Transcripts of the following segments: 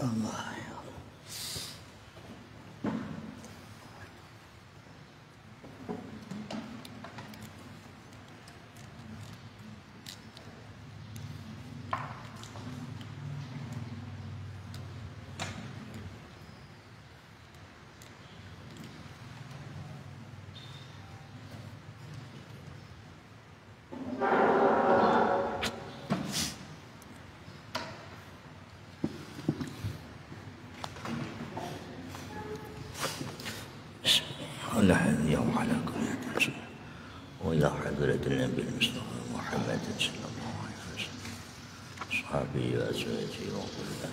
Allah حضرة النبي المصطفى محمد صلى الله عليه وسلم أصحابه وأزواجه وقربته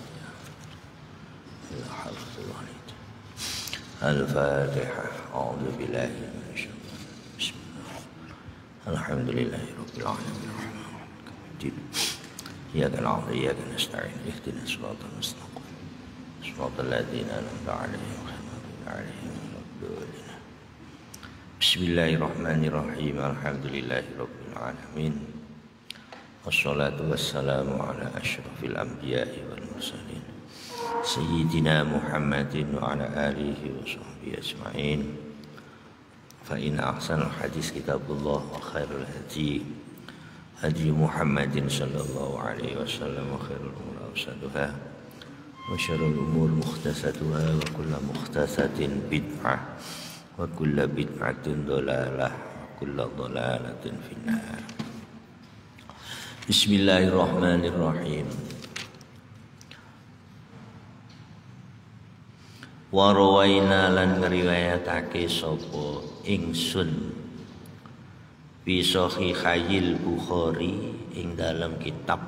إلى حضرة الوالد الفاتحة أعوذ بالله من الشيطان بسم الله الحمد لله رب العالمين. الرحمن الرحيم إياك نعبد وإياك نستعين اهدنا الصراط المستقيم صراط الذين أنعمت عليهم بسم الله الرحمن الرحيم الحمد لله رب العالمين والصلاة والسلام على أشرف الأنبياء والمرسلين سيدنا محمد وعلى آله وصحبه أجمعين فإن أحسن الحديث كتاب الله وخير الهدي هدي محمد صلى الله عليه وسلم وخير الأمور أوسطها وشر الأمور مختصاتها وكل مختصة بدعة وكل wa kulla bid'atin dolalah wa kulla dolalatin finnar. Bismillahirrahmanirrahim. Warawaina lan ngriwayatake sapa ingsun fi sahihayil Bukhari ing dalam kitab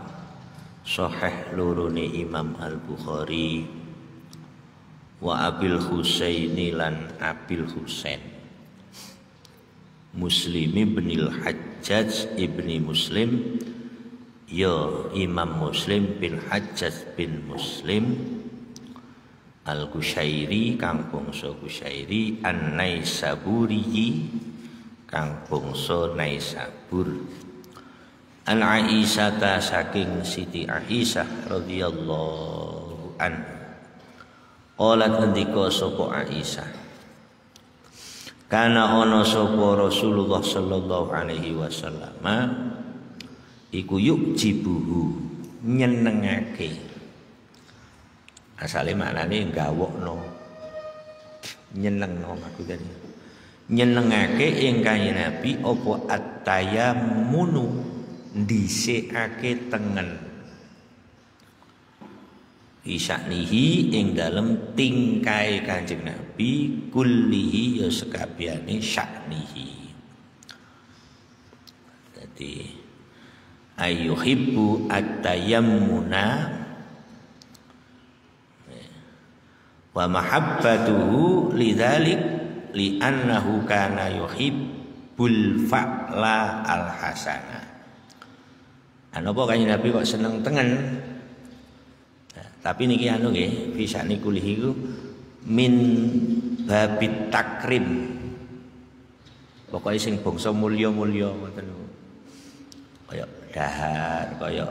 Sahih lurune Imam Al-Bukhari wa Abil Husaini lan Abil Husain. Muslim ibnil Hajjaj ibni Muslim. Ya Imam Muslim bin Hajjaj bin Muslim. Al-Kushairi kang bangsa Kushairi An-Naisaburi kang bangsa Naisabur. An Aisyah saking Siti Aisyah radhiyallahu anha Qalat ngendika sapa Aisyah. Kana ana sapa Rasulullah sallallahu alaihi wasallam iku yuk jibuhu nyenengake. Asale maknane gawokno nyenengno maksudane nyenengake ing kanjeng Nabi apa at-tayammunu dhisikake tengen isaknihi ing dalem tingkai kanjeng Nabi kullihi ya sekabiane syaknihi jadi ayyuhibbu at-tayammuna wa mahabbatuhu lidzalik li'annahu kana yuhibbul fa'la al hasana anu apa kanjeng Nabi kok seneng tengen tapi niki anu nggih bisa niku iku min babit takrim. Pokoknya sing bangsa mulya-mulya ngoten kaya dahar kaya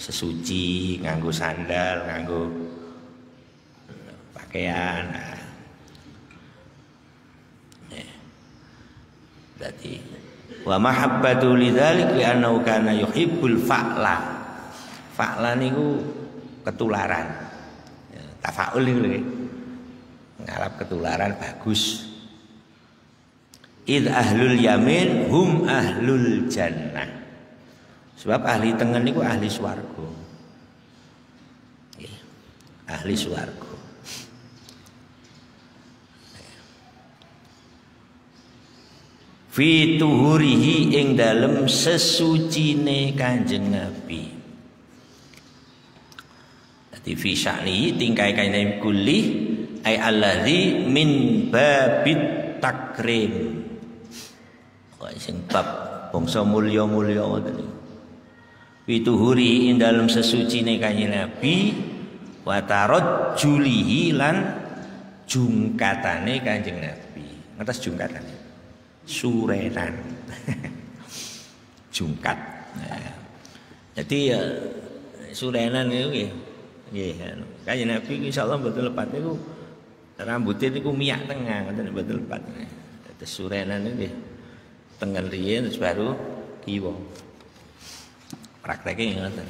sesuci nganggo sandal nganggo pakaian nah. berarti wa mahabbatu lidzalik li annahu kana yuhibbul fa'la. Fa'la niku ketularan. Ya, tafaul niku ngarap ketularan bagus. Id ahlul yamin hum ahlul jannah. Sebab ahli tengen niku ahli swarga. Ahli swarga. Fi tuhurihi ing dalem sesucine Kanjeng Nabi. Fi sya'ni tingkai kanjeng kulli ai allazi min babit takrim. Kok sing bab bangsa mulya-mulya ngoten niku. Fi tuhuri ing dalem sesucine Kanjeng Nabi wa tarajjulihi lan jungkatane Kanjeng Nabi. Ngertos jungkatane? surenan jungkat nah, jadi ya surenan itu ya Nggih, anu. Kanjeng Nabi insyaallah mboten lepat niku rambutnya niku miyak tengah ngoten mboten lepat. Terus surenan nggih tengah riyen terus baru kiwa. Prakteknya ngoten.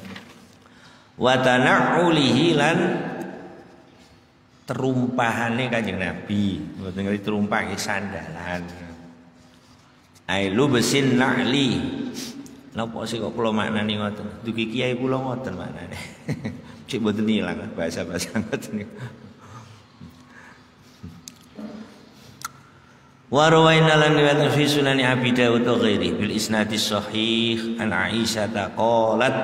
Wa tana'ulihi lan terumpahane Kanjeng Nabi, mboten ngerti terumpah sandalan. Ailu besin na'li. Napa sih kok kula maknani ngoten? Dugi kiai kula ngoten maknane. Cek mboten ilang bahasa-bahasa ngoten niku. Wa rawaina lan riwayat fi sunani Abi Dawud ghairi bil isnadi sahih an Aisyah qalat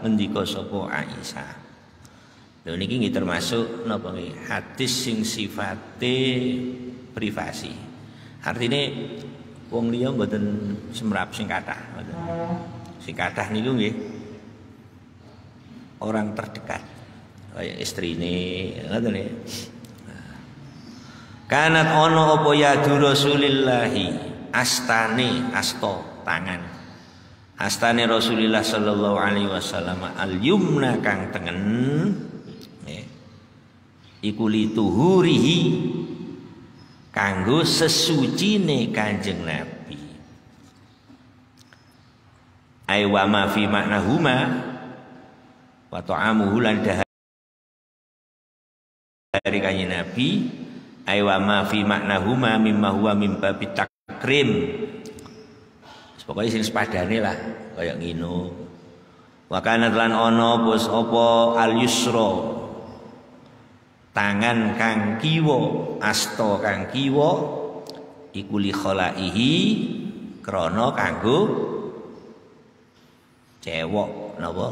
ngendika sapa Aisyah. Lha niki nggih termasuk napa nggih hadis sing sifate privasi. Artinya wong liya mboten semrap sing kathah ngoten. Sing kathah niku nggih orang terdekat kaya istrine ngoten nggih. Kanat ono apa yadu Rasulillahi astane asto tangan. Astane Rasulillah sallallahu alaihi wasallam al yumna kang tengen nggih. Iku lituhurihi kanggo sesucine Kanjeng Nabi. Ai wa ma fi maknahuma wa ta'amuhu lan dari Kanjeng Nabi. Ai wa ma fi maknahuma mimma huwa mim babi takrim. Pokoknya sing sepadane lah kaya ngino. Wa kana lan ana bos apa al yusra. Tangan kang kiwa asta kang kiwa iku li khalaihi krana kanggo cewek napa?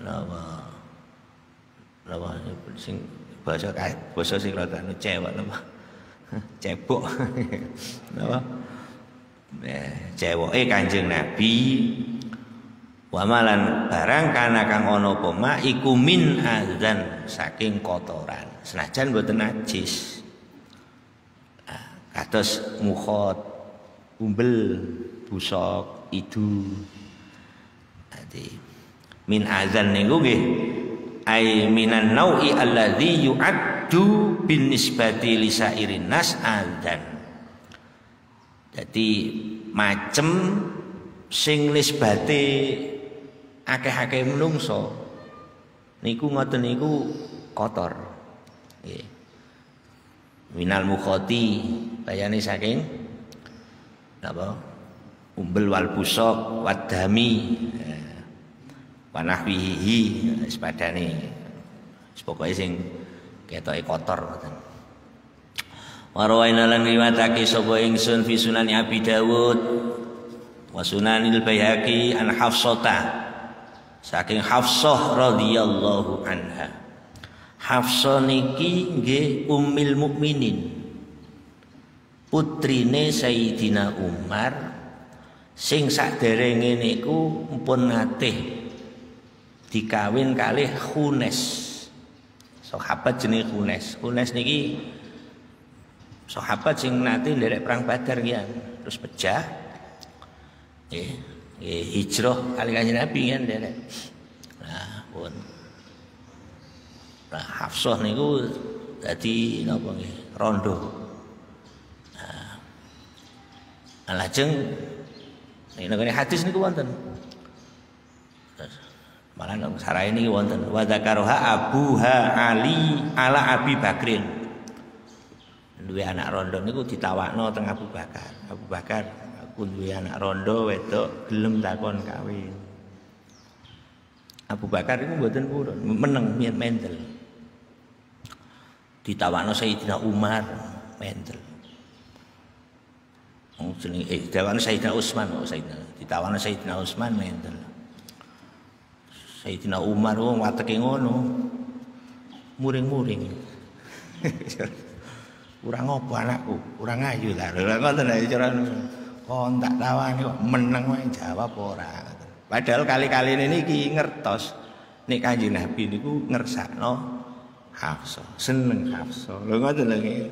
Napa napa sing bahasa bahasa sing rada anu cewek napa cebok napa ceweke Kanjeng Nabi Wamalan barang kana kang ana apa ma iku min adzan saking kotoran. Senajan mboten najis. Kados mukhot, umbel, busok, idu. Dadi min adzan niku nggih ai minan nau'i alladzi yu'addu bin nisbati li sairin nas adzan. Jadi macem sing nisbate akeh-akeh menungso niku ngoten niku kotor. Nggih. Minal mukhoti bayane saking napa? Umbel wal busok wadami wanahwihi sepadane pokoke sing ketoke kotor ngoten. Warawaina lan riwayatake sapa ingsun fi sunan Abi Dawud wa sunanil Baihaqi an Hafsata saking Hafsah radhiyallahu anha. Hafsah niki nggih ummil mukminin. Putrine Sayyidina Umar sing saderenge niku pun nate dikawin kalih Khunes. Sahabat jenenge Khunes. Khunes niki sahabat sing nate nderek perang Badar kian terus pecah. Nggih. Nggih hijrah kali kanjeng Nabi kan derek. Nah, pun. Nah, Hafsah niku dadi napa nggih? Rondo. Nah, lajeng ini hadis niku wonten. Malah nang sarai niki wonten wa dzakaroha abuha Ali ala Abi Bakrin. Duwe anak rondo niku ditawakno teng Abu Bakar. Abu Bakar aku duwe anak rondo wedok gelem takon kawin. Abu Bakar itu mboten purun, meneng mentel. Ditawakno Sayyidina Umar jenenge eh ditawakno Sayyidina Utsman kok Sayyidina. Ditawakno Sayyidina Utsman mentel. Sayyidina Umar wong wateke ngono. Muring-muring. Kurang apa anakku? Kurang ayu lah. Lha ngoten ae cara kon tak tawani kok meneng wae jawab ora. Padahal kali-kali ini niki ngertos nek Kanjeng Nabi niku ngersakno Hafsah, seneng Hafsah. Lho ngoten lho nggih.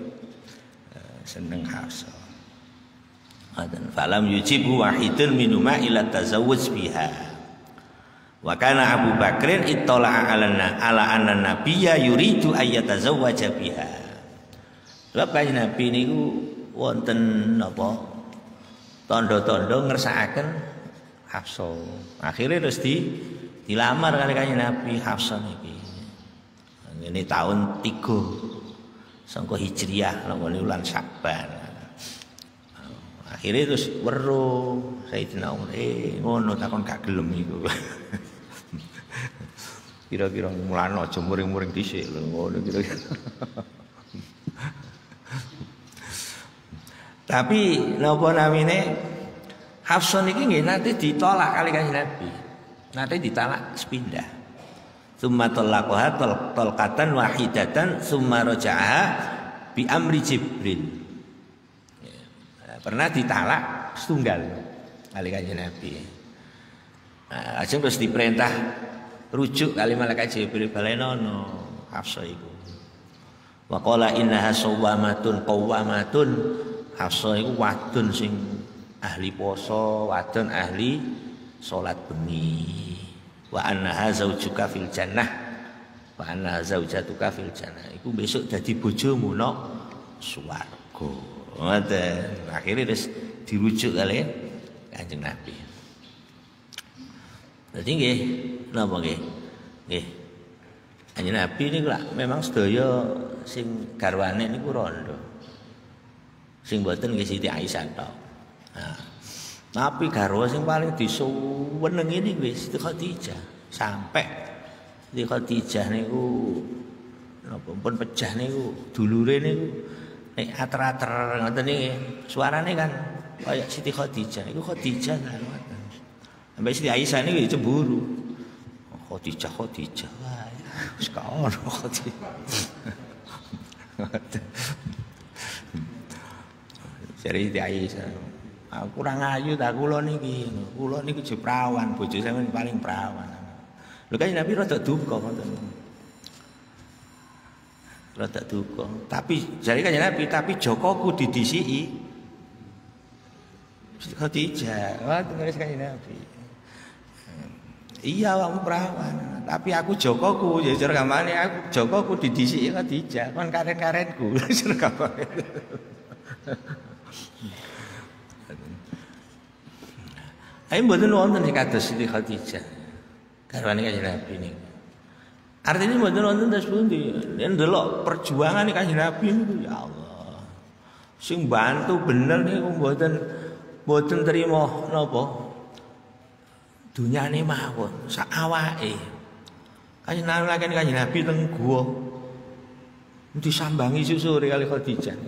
Seneng Hafsah. Ngoten falam yujibu wahidun minuma ila tazawwuj biha. Wa kana Abu Bakrin ittala'a ala ala anna nabiyya yuridu ayyatazawwaja biha. Sebab kanjeng Nabi niku wonten napa? Tondo-tondo ngersakaken Hafsah. Akhirnya terus di dilamar kali kanjeng Nabi Hafsah niki. Ini tahun 3 sangko Hijriah napa bulan Syakban. Akhirnya terus weruh Sayyidina Umar, eh ngono takon gak gelem iku. Kira-kira mulane aja muring-muring dhisik lho ngono kira-kira. Tapi napa namine Hafsah niki nggih nanti ditolak kali kanjeng Nabi. Nanti ditalak sepindah. Summa talaqaha talqatan wahidatan summa raja'aha bi amri Jibril. Pernah ditalak setunggal kali kanjeng Nabi. Nah, terus diperintah rujuk kali malaikat Jibril balenono Hafsah iku. Wa qala innaha sawwamatun qawwamatun Hafsah iku wadon sing ahli poso, wadon ahli salat bengi. Wa annaha zaujuka fil jannah. Wa annaha zaujatuka fil jannah. Iku besok dadi bojomu no swarga. Ngoten. Akhirnya terus dirujuk kali Kanjeng Nabi. Jadi nggih napa nggih? Nggih. Kanjeng Nabi niku lah memang sedaya sing garwane niku rondo. Sing boten nggih Siti Aisyah tok. Nah, tapi garwa sing paling disuwenengi niku Siti Khadijah. Sampai Siti Khadijah niku napa pun pecah niku dulure niku nek ater-ater ngoten niki suarane kan kayak Siti Khadijah. Iku Khadijah kan. Sampai Siti Aisyah ini cemburu. Oh, Khadijah, Khadijah. Wis ka ono Khadijah. Jadi Siti Aisyah. Kurang ayu tak kula niki. Kula niku jo prawan, bojo sampean paling prawan. Lho kan Nabi rada duka ngoten. Rada duka. Tapi jare kan Nabi, tapi Jokoku didisiki. Khadijah, wah tulis kan Nabi. Iya kamu perawan, tapi aku jokoku, ya jare kamane aku jokoku didisiki Khadijah, kon karen-karenku. Jare kamane. Ayo mboten wonten kados Siti Khadijah. Garwane kanjeng Nabi niku. Artinya mboten wonten terus pundi? Yen delok perjuangan kanjeng Nabi niku ya Allah. Sing bantu bener niku mboten mboten terima napa? Dunyane mawon, sak awake. Nabi lagi kanjeng Nabi teng gua. Disambangi susure kali Khadijah.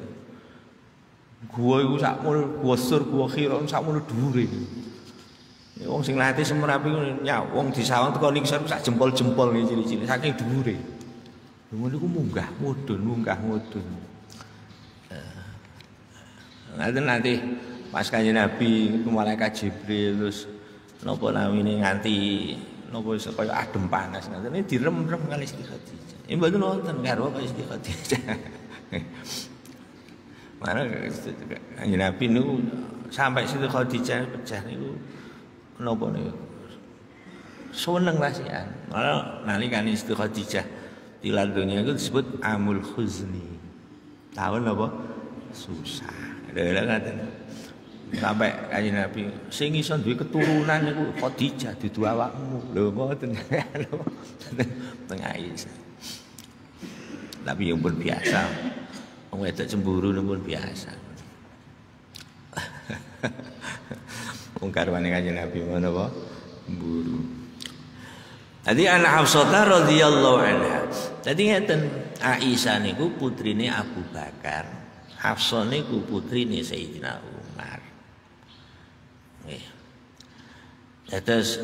Gua iku sak mul gua sur gua khira sak mul dhuwure. Ya wong sing latih semerapi ya wong disawang teko niki sak jempol-jempol cili-cili saking dhuwure. Ngono niku munggah mudun, munggah mudun. Nanti nanti pas kanjeng Nabi malaikat Jibril terus napa namine nganti napa iso kaya adem panas ngoten direm-rem kali Siti Khadijah. Ini mboten wonten karo kaya Siti Khadijah. Mana kanjeng Nabi niku sampai Siti Khadijah pecah niku napa niku seneng rasian. Malah nalikane Siti Khadijah tilar dunia itu disebut amul khuzni. Tahun apa? Susah. Lha ngaten. Sampai kanjeng Nabi sing iso duwe keturunan niku Khadijah dudu awakmu. Lho mboten. Tengah Aisyah. Tapi yang pun biasa. Wong wedok cemburu pun biasa. Wong kanjeng Nabi ngono apa? Cemburu. Jadi anak Hafsah radhiyallahu anha. Jadi ngeten Aisyah niku putrine Abu Bakar. Hafsah niku putrine Sayyidina Umar. Nggih. Terus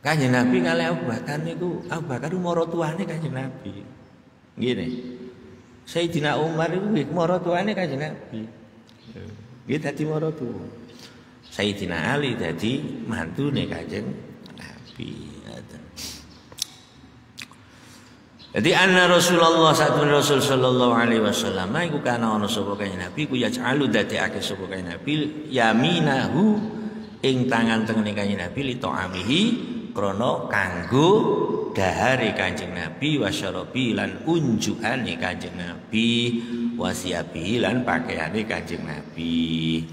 Kanjeng Nabi kali Abu Bakar niku Abu Bakar mara tuane Kanjeng Nabi. Ngene. Sayyidina Umar nggih mara tuane Kanjeng Nabi. Nggih dadi mara tuwa. Sayyidina Ali dadi mantune Kanjeng Nabi. Jadi anna Rasulullah satu Rasul sallallahu alaihi wasallam iku kana ana sapa kanjeng Nabi ku yaj'alu dadi akeh sapa kanjeng Nabi yaminahu ing tangan tengene kanjeng Nabi li ta'amihi krana kanggo dahare kanjeng Nabi wasyarabi lan unjukane kanjeng Nabi wasiabihi lan pakaiane kanjeng Nabi.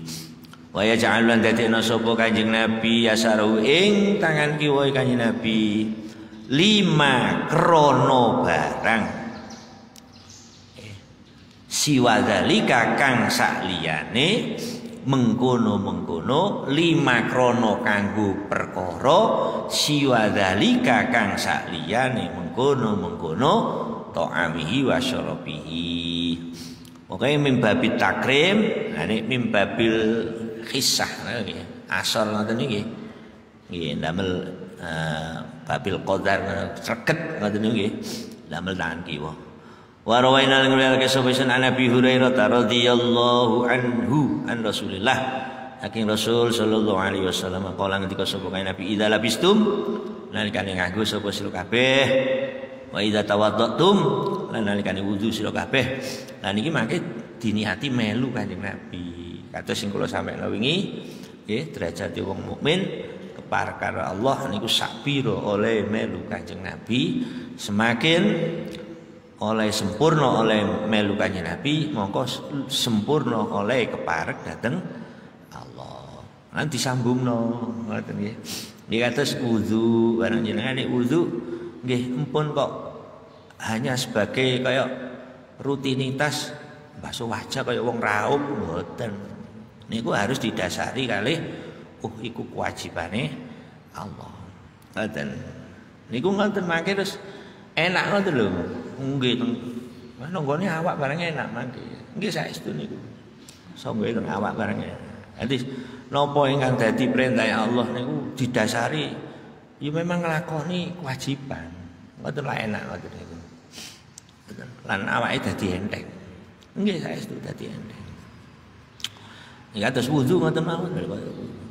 Wa yaj'alan dadekna sapa kanjeng Nabi yasaru ing tangan kiwa kanjeng Nabi lima krono barang. Eh, siwadalika kang sakliyane mengkono-mengkono lima krono kanggo perkara siwadalika kang sakliyane mengkono-mengkono ta'amihi wa syarabihi Oke mimbabil takrim, ini mimbabil kisah, nah, asal ngoten niki. Nggih ndamel uh, babil qadar sreket ngoten niki. Ndamel tangan kiwa. Wa rawaina kesobesan an Nabi Hurairah radhiyallahu anhu an Rasulillah. Saking Rasul sallallahu alaihi wasallam. Kala ngendika sapa kae Nabi idza labistum nalikane nganggo sapa sira kabeh. Wa idza tawaddatum lan nalikane wudu sira kabeh. Lan iki mangke diniati melu kanjeng Nabi. Kados sing kula sampaikan wingi nggih derajat wong mukmin kepar karo Allah niku sakpira oleh melu kanjeng Nabi. Semakin oleh sempurna oleh melu kanjeng Nabi mongko sempurna oleh keparek dateng Allah. Lan disambungno ngoten nggih. Nggih kados wudu barang jenengane. Wudu nggih empun kok hanya sebagai kayak rutinitas basuh wajah kayak wong raup mboten. Niku harus didasari kali uh iku kewajibane Allah. Ngoten. Niku ngoten mangke terus enak ngoten lho nggih teng mana nggone awak barang enak mangke nggih saestu niku. Sanggo teng awak barang Jadi nopo ingkang dadi perintah Allah niku didasari ya memang nglakoni kewajiban. Ngoten lah enak ngoten niku. Lan awake dadi enteng. Nggih saestu dadi enteng. Ya terus wudu ngoten mawon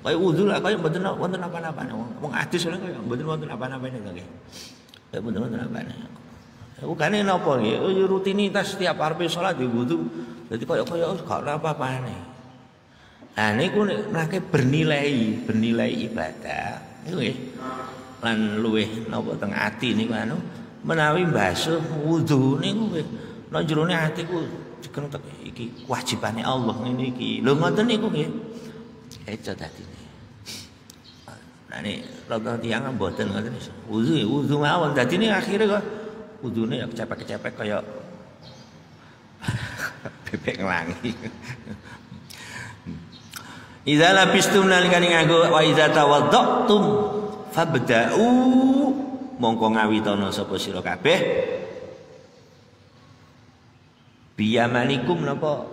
kaya wudu lah kaya mboten wonten apa-apa. Wong adus kaya mboten wonten apa-apa nggih. Kaya mboten wonten apa-apa Bukannya napa nggih rutinitas setiap arep salat wudu dadi kaya kaya gak ana apa-apane Nah niku nek bernilai, bernilai ibadah niku nggih. Lan luweh napa teng ati anu menawi basuh wudu niku nggih. Nek jerone ati ku dikenetek iki kewajibane Allah ngene iki. Lho ngoten niku nggih. Eca dadi. Nah ini rata tiang mboten ngoten wudu wudu mawon dadi ini akhirnya kok wudune ya kecepek-kecepek kaya bebek ngelangi. Idza labistum nalikane nganggo wa idza tawadda'tum fabda'u. Mongko ngawitana sapa sira kabeh. Biyamanikum napa?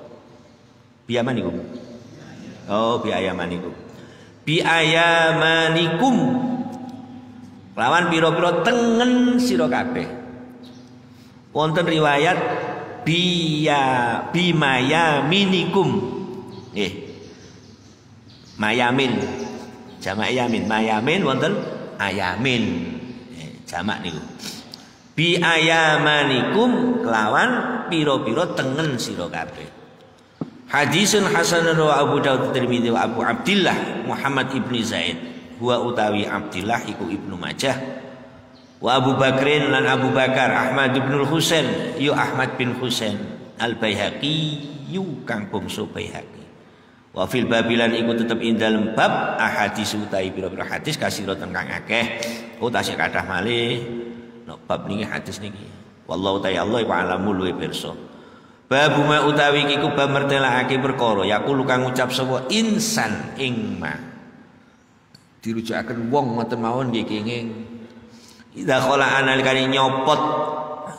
Biyamanikum? Oh biyamanikum biyamanikum lawan pira-pira tengen sira kabeh wonten riwayat biya bimayaminikum nggih. Mayamin. Jamak yamin. Mayamin wonten? Ayamin. Eh, jamak niku. Bi ayamanikum kelawan piro-piro tengen sira kabeh. Hadisun hasan wa Abu Dawud Tirmidzi wa Abu Abdullah Muhammad ibni Zaid. Huwa utawi Abdullah iku Ibnu Majah wa Abu Bakrin lan Abu Bakar Ahmad bin Husain yu Ahmad bin Husain Al Baihaqi yu kang bangsa Baihaqi Wa fil babilan iku tetep ing dalem bab ahadis utawi pira-pira hadis kasiratan kang akeh. Oh tasih kathah malih. No, bab niki hadis niki. Wallahu ta'ala Allah wa alamu luwe pirsa. Bab ma utawi iku bab mertelakake perkara yakulu kang ngucap sapa insan ing ma. Wong ngoten mawon nggih. Idza khala analikane nyopot.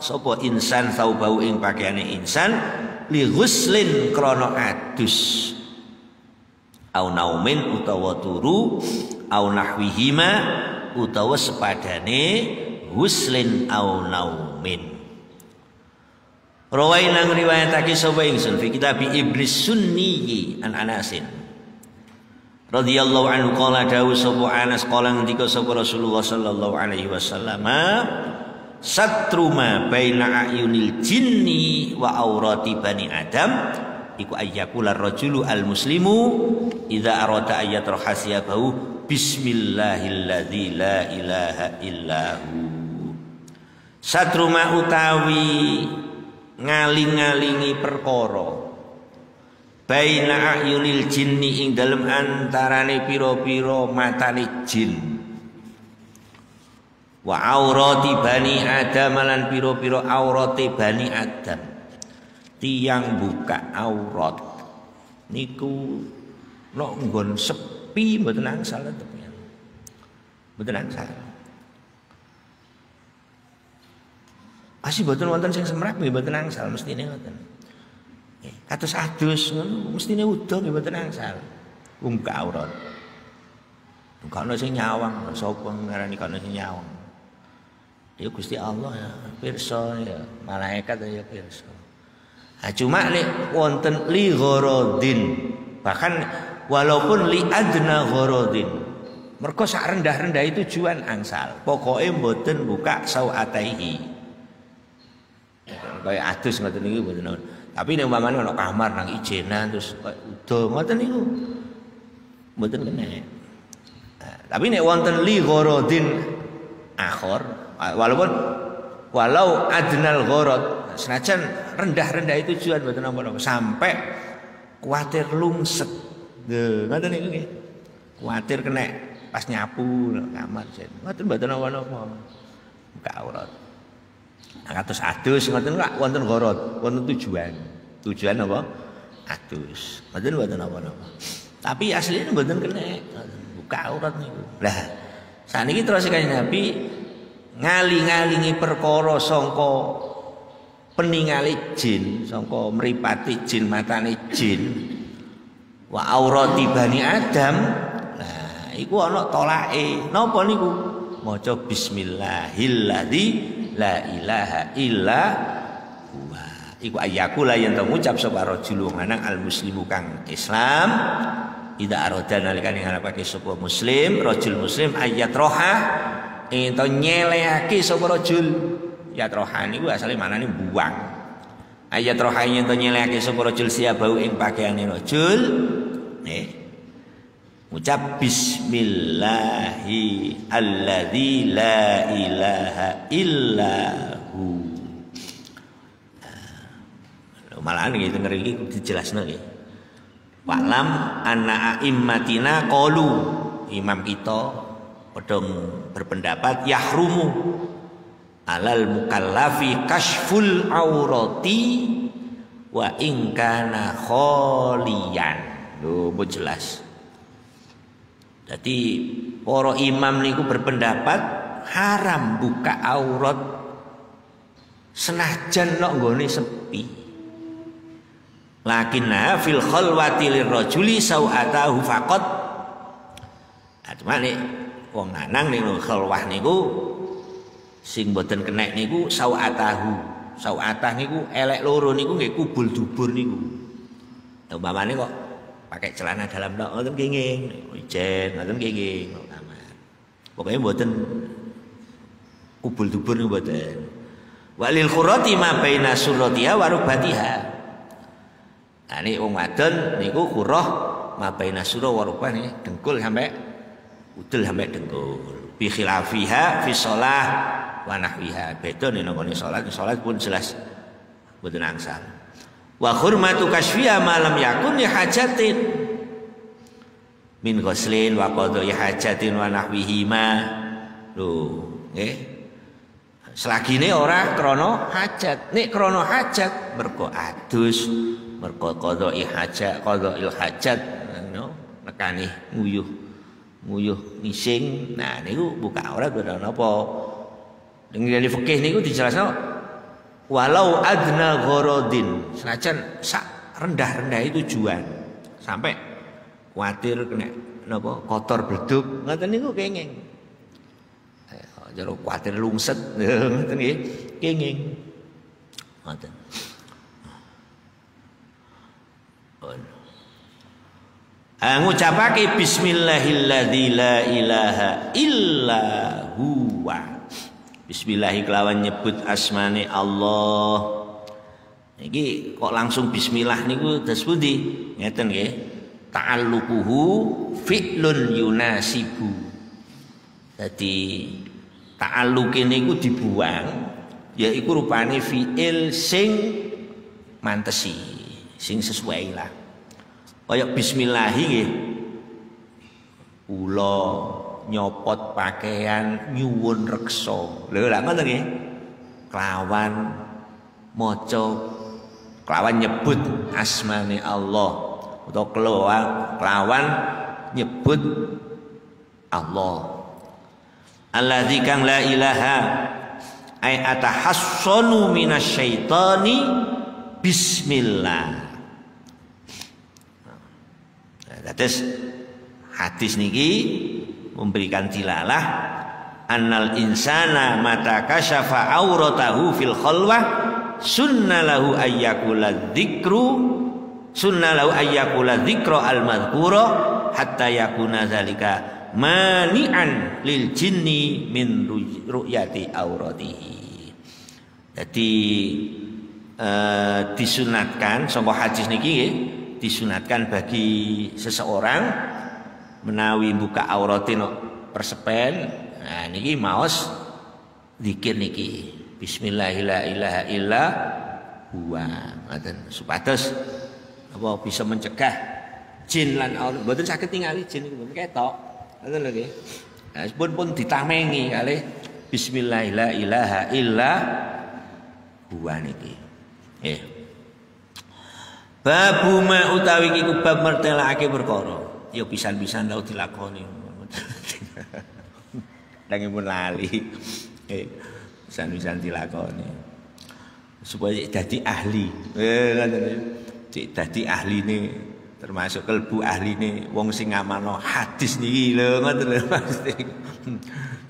Sapa insan bau ing pakaiane insan? Li ghuslin krana adus. Au naumin utawa turu au nahwihima utawa sepadane huslin au naumin. Rawaina ngriwayatake sapa ingsun fi kitab Iblis Sunni an Anasin radhiyallahu anhu qala dawu sapa Anas qala ngendika sapa Rasulullah sallallahu alaihi wasallam satruma baina ayunil jinni wa aurati bani adam iku ayyakula rajulu al muslimu idza arada ayat rahasiyabahu bismillahilladzi la ilaha illahu satruma utawi ngaling-ngalingi perkara baina ayunil jinni ing dalem antarane pira-pira matane jin. Wa aurati bani adam lan pira-pira aurate bani adam. Tiang buka aurat. Niku nok nggon sepi mboten angsal tetepnya mboten angsal. Pasti mboten wonten sing nggih mboten angsal mestine ngoten. Kados adus ngono mestine udo nggih mboten angsal. Buka aurat. Buka ono sing nyawang, sapa ngarani kono sing nyawang. Ya Gusti Allah ya, pirsa ya, malaikat ya pirsa. Nah, cuma nek wonten li gharadin bahkan walaupun li adna gharadin mergo sak rendah-rendah itu tujuan angsal pokoknya mboten buka sawataihi kaya adus ngoten niku mboten tapi nek umpamane ana kamar nang ijenan terus udo ngoten niku mboten kena nah, tapi nek wonten li gharadin akhir walaupun walau adnal gharad senajan rendah-rendah itu tujuan buat napa-napa sampai kuatir lungset. Lho, ngoten niku nggih. Kuatir kena pas nyapu kamar jen. Ngoten mboten napa-napa. Buka aurat. Kados adus ngoten kok wonten gorot, wonten tujuan. Tujuan apa? Adus. Ngoten mboten napa-napa. Tapi aslinya mboten kena. Buka aurat niku. Lah, saniki terus kanjeng Nabi ngali-ngalingi perkara sangka peningali jin sangka mripati jin matane jin wa aurati bani adam nah iku ana tolake napa niku maca bismillahilladzi la ilaha illa huwa iku ayakula yen ngucap sapa rajul lanang al muslimu kang Islam Ida aroda nalikane ngarepake sapa muslim rajul muslim ayat roha ento nyeleake sapa rajul Ya rohani ku asale manane buang. Ayat rohani ento nyeleke sapa rajul siabau ing pakaiane rajul. Nih. Ucap bismillahi alladzi la ilaha illahu. Malahan gitu ngeri dijelasno nggih. Wa'lam anna a'immatina qalu imam kita padha berpendapat yahrumu alal mukallafi kashful aurati wa ingkana kholian lho jelas jadi para imam niku berpendapat haram buka aurat senajan nok nggone sepi. Lakinna fil khalwati lirrajuli sau'atahu faqat nih wong lanang ning khalwah niku sing boten kena niku sawatahu. Sawatah niku elek loro niku nggih kubul dubur niku. Umpamane kok pakai celana dalam tok ngoten kenging ijen ngoten kenging kamar. Pokoknya boten kubul dubur niku boten walil khurati ma baina suratiha wa rubatiha. Nah ini wong wadon niku khurah ma baina surah wa rubatiha dengkul sampai udel sampai dengkul. Bi khilafiha fi shalah wa nahwiha. Beda nek nangone salat salat pun jelas mboten angsal wa hurmatu kasfiya malam yakun li hajatin. Min ghuslin wa qadai hajatin wa nahwihi ma. Lho nggih. Selagine ora krana hajat. Nek krana hajat mergo adus mergo qadai hajat qadail hajat no nekani nguyuh nguyuh ngising. Nah niku buka ora napa dengan fikih niku dijelasno walau adna gharadin, senajan sak rendah-rendah itu tujuan. Sampai khawatir kena napa kotor bleduk, ngoten niku kenging. Eh, jero khawatir lungset, ngoten nggih, kenging. Ngoten. Ngucapake bismillahilladzi la ilaha illa huwa Bismillah kelawan nyebut asmane Allah Iki kok langsung bismillah niku terus pundi? Ngeten nggih. Ta'alluquhu fi'lun yunasibu. Jadi ta'alluqe niku dibuang yaiku rupane fi'il sing mantesi, sing sesuai lah. Kaya bismillah nggih. Kula nyopot pakaian nyuwun reksa. Lho lha ngoten nggih. Kelawan maca kelawan nyebut asmane Allah atau kelawan kelawan nyebut Allah. Alladzi kang la ilaha ay atahassanu minasyaitani bismillah. Nah, terus hadis niki memberikan tilalah. Annal insana mata kasyafa auratahu fil khalwah sunnalahu ayyakula dzikru sunnalahu ayyakula dzikra al madhkura hatta yakuna zalika mani'an lil jinni min ru'yati auratihi. Jadi eh, disunatkan sangka hadis niki disunatkan bagi seseorang menawi buka auratin persepen nah niki maos dikir niki. Bismillahirrahmanirrahim. Huwa ngoten supados. Apa bisa mencegah jin lan Allah mboten saged ningali jin niku mboten ketok. Ngoten lho nggih. Nah pun pun ditamengi kali bismillahirrahmanirrahim. Huwa niki. Nggih. Babu ma utawi iku bab mertelake perkara ya pisan-pisan tau dilakoni. Dange pun lali. Eh, pisan-pisan dilakoni. Supaya jadi ahli. Eh, cek dadi ahline termasuk kelbu ahline wong sing ngamalno hadis niki lho ngoten lho pasti.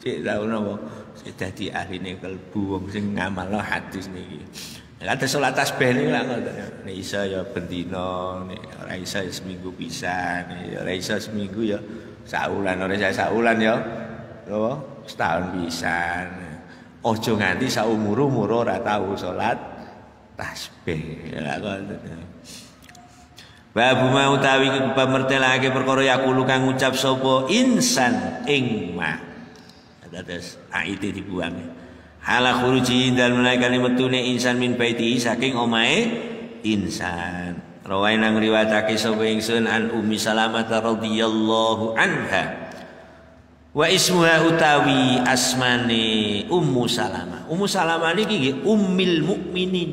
Cek tau napa? Cek dadi ahline kelbu wong sing ngamalno hadis niki. Ada sholat tasbih ini lah ngoten. Nek ya bendina, nek ora iso ya seminggu pisan, nek ora iso seminggu ya saulan, ora iso saulan ya. Apa? Setahun pisan. Ojo nganti saumur-umur ora tau sholat tasbih. Lah ngoten. Babu mau bab mertelake perkara yakulu kang ngucap sapa insan ing ma. Terus aite dibuang. Hala khuruji dan menaikkan metune insan min baiti saking omae insan. Rawai nang riwayatake sapa ingsun an Ummi Salamah radhiyallahu anha. Wa ismuha utawi asmane Ummu Salamah. Ummu Salamah niki nggih ummil mukminin.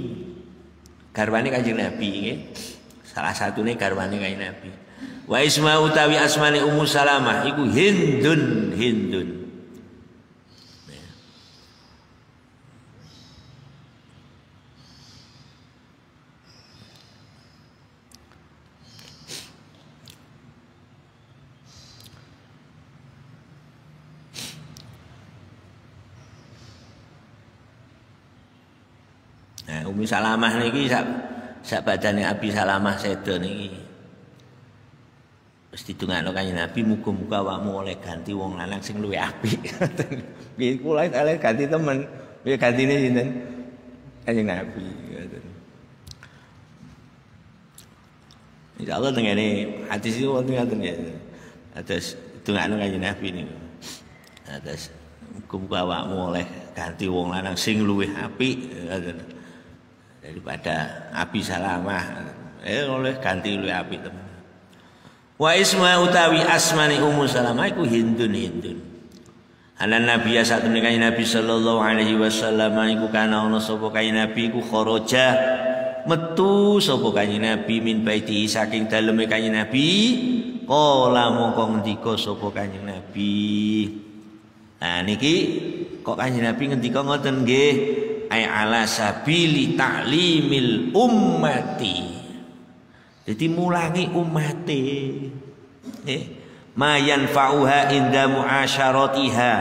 Garwane Kanjeng Nabi nggih. Salah satune garwane Kanjeng Nabi. Wa ismuha utawi asmane Ummu Salamah iku Hindun Hindun. Umi Salamah niki sak sak badane Abi Salamah sedo niki. Wis ditungakno kanjeng Nabi muga-muga awakmu oleh ganti wong lanang sing luwih apik. Nggih kula oleh ganti temen. Ya gantine sinten? Kanjeng Nabi. Insya Allah dengan ini hadis itu wonten ngaten ya. Atas tungakno kanjeng Nabi niku. Atas muga-muga awakmu oleh ganti wong lanang sing luwih ngoten daripada Abi Salamah. Eh oleh ganti lu api teman wa isma utawi asmani Ummu Salamah iku Hindun Hindun. Anan Nabi ya saat menikah Nabi Sallallahu Alaihi Wasallam iku kana ono sopo kaya Nabi iku khoroja metu sopo kaya Nabi min baiti saking daleme kaya Nabi. Kala mongko ngendika sopo kaya Nabi. Nah niki kok kaya Nabi ngendika ngoten nggih ay ala sabili ta'limil ummati. Jadi mulangi ummati. Eh mayan fauha inda muasyaratiha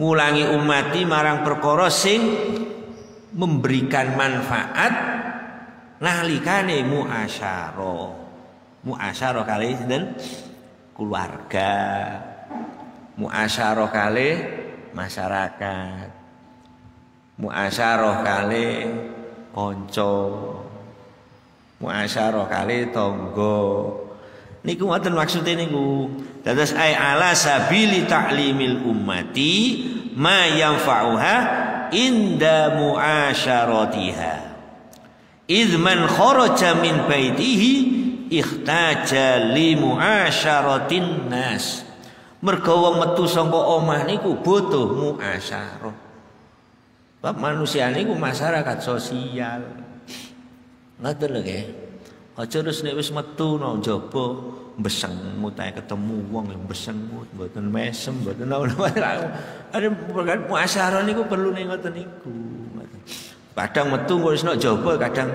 ngulangi ummati marang perkara sing memberikan manfaat nalikane muasyara. Muasyara kali dan keluarga. Muasyara kali masyarakat muasyarah kali kanca. Muasyarah kali tangga. Niku ngoten maksude niku. Dados ai ala sabili ta'limil ummati ma yanfa'uha inda muasyaratiha. Idh man kharaja min baitihi ikhtaja li muasyaratin nas. Mergo wong metu saka omah niku butuh muasyarah Bab manusia niku masyarakat sosial. Ngoten lho nggih. Aja terus nek wis metu nang jaba beseng mutahe ketemu wong yang beseng mboten mesem mboten ada perkara muasyarah niku perlu ning ngoten niku. Kadang metu kok wis nang jaba kadang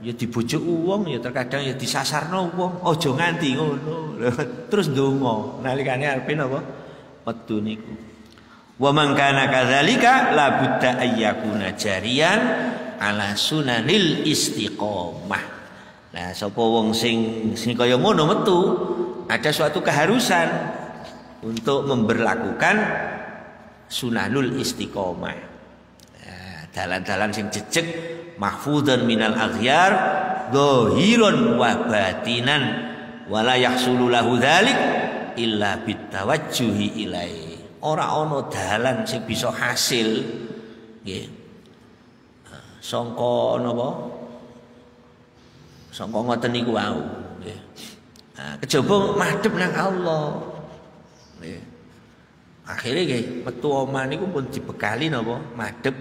ya dibujuk wong ya terkadang ya disasarno wong aja nganti ngono. Terus ndonga nalikane arepe napa? Metu niku. Wa man kana kadzalika la budda jariyan ala sunanil istiqomah. Nah, sapa wong sing sing kaya ngono metu ada suatu keharusan untuk memberlakukan sunanul istiqomah. Nah, dalan-dalan sing jejeg mahfudzan minal aghyar dhahiran wa batinan wala yahsulu lahu dzalik illa bitawajjuhi ilaihi ora ana dalan sing bisa hasil. Nggih. Sangka napa? Sangka ngoten niku wau. Nggih. Nah, kejaba madhep nang Allah. Nggih. Akhire nggih metu omah niku pun dibekali napa? Madhep.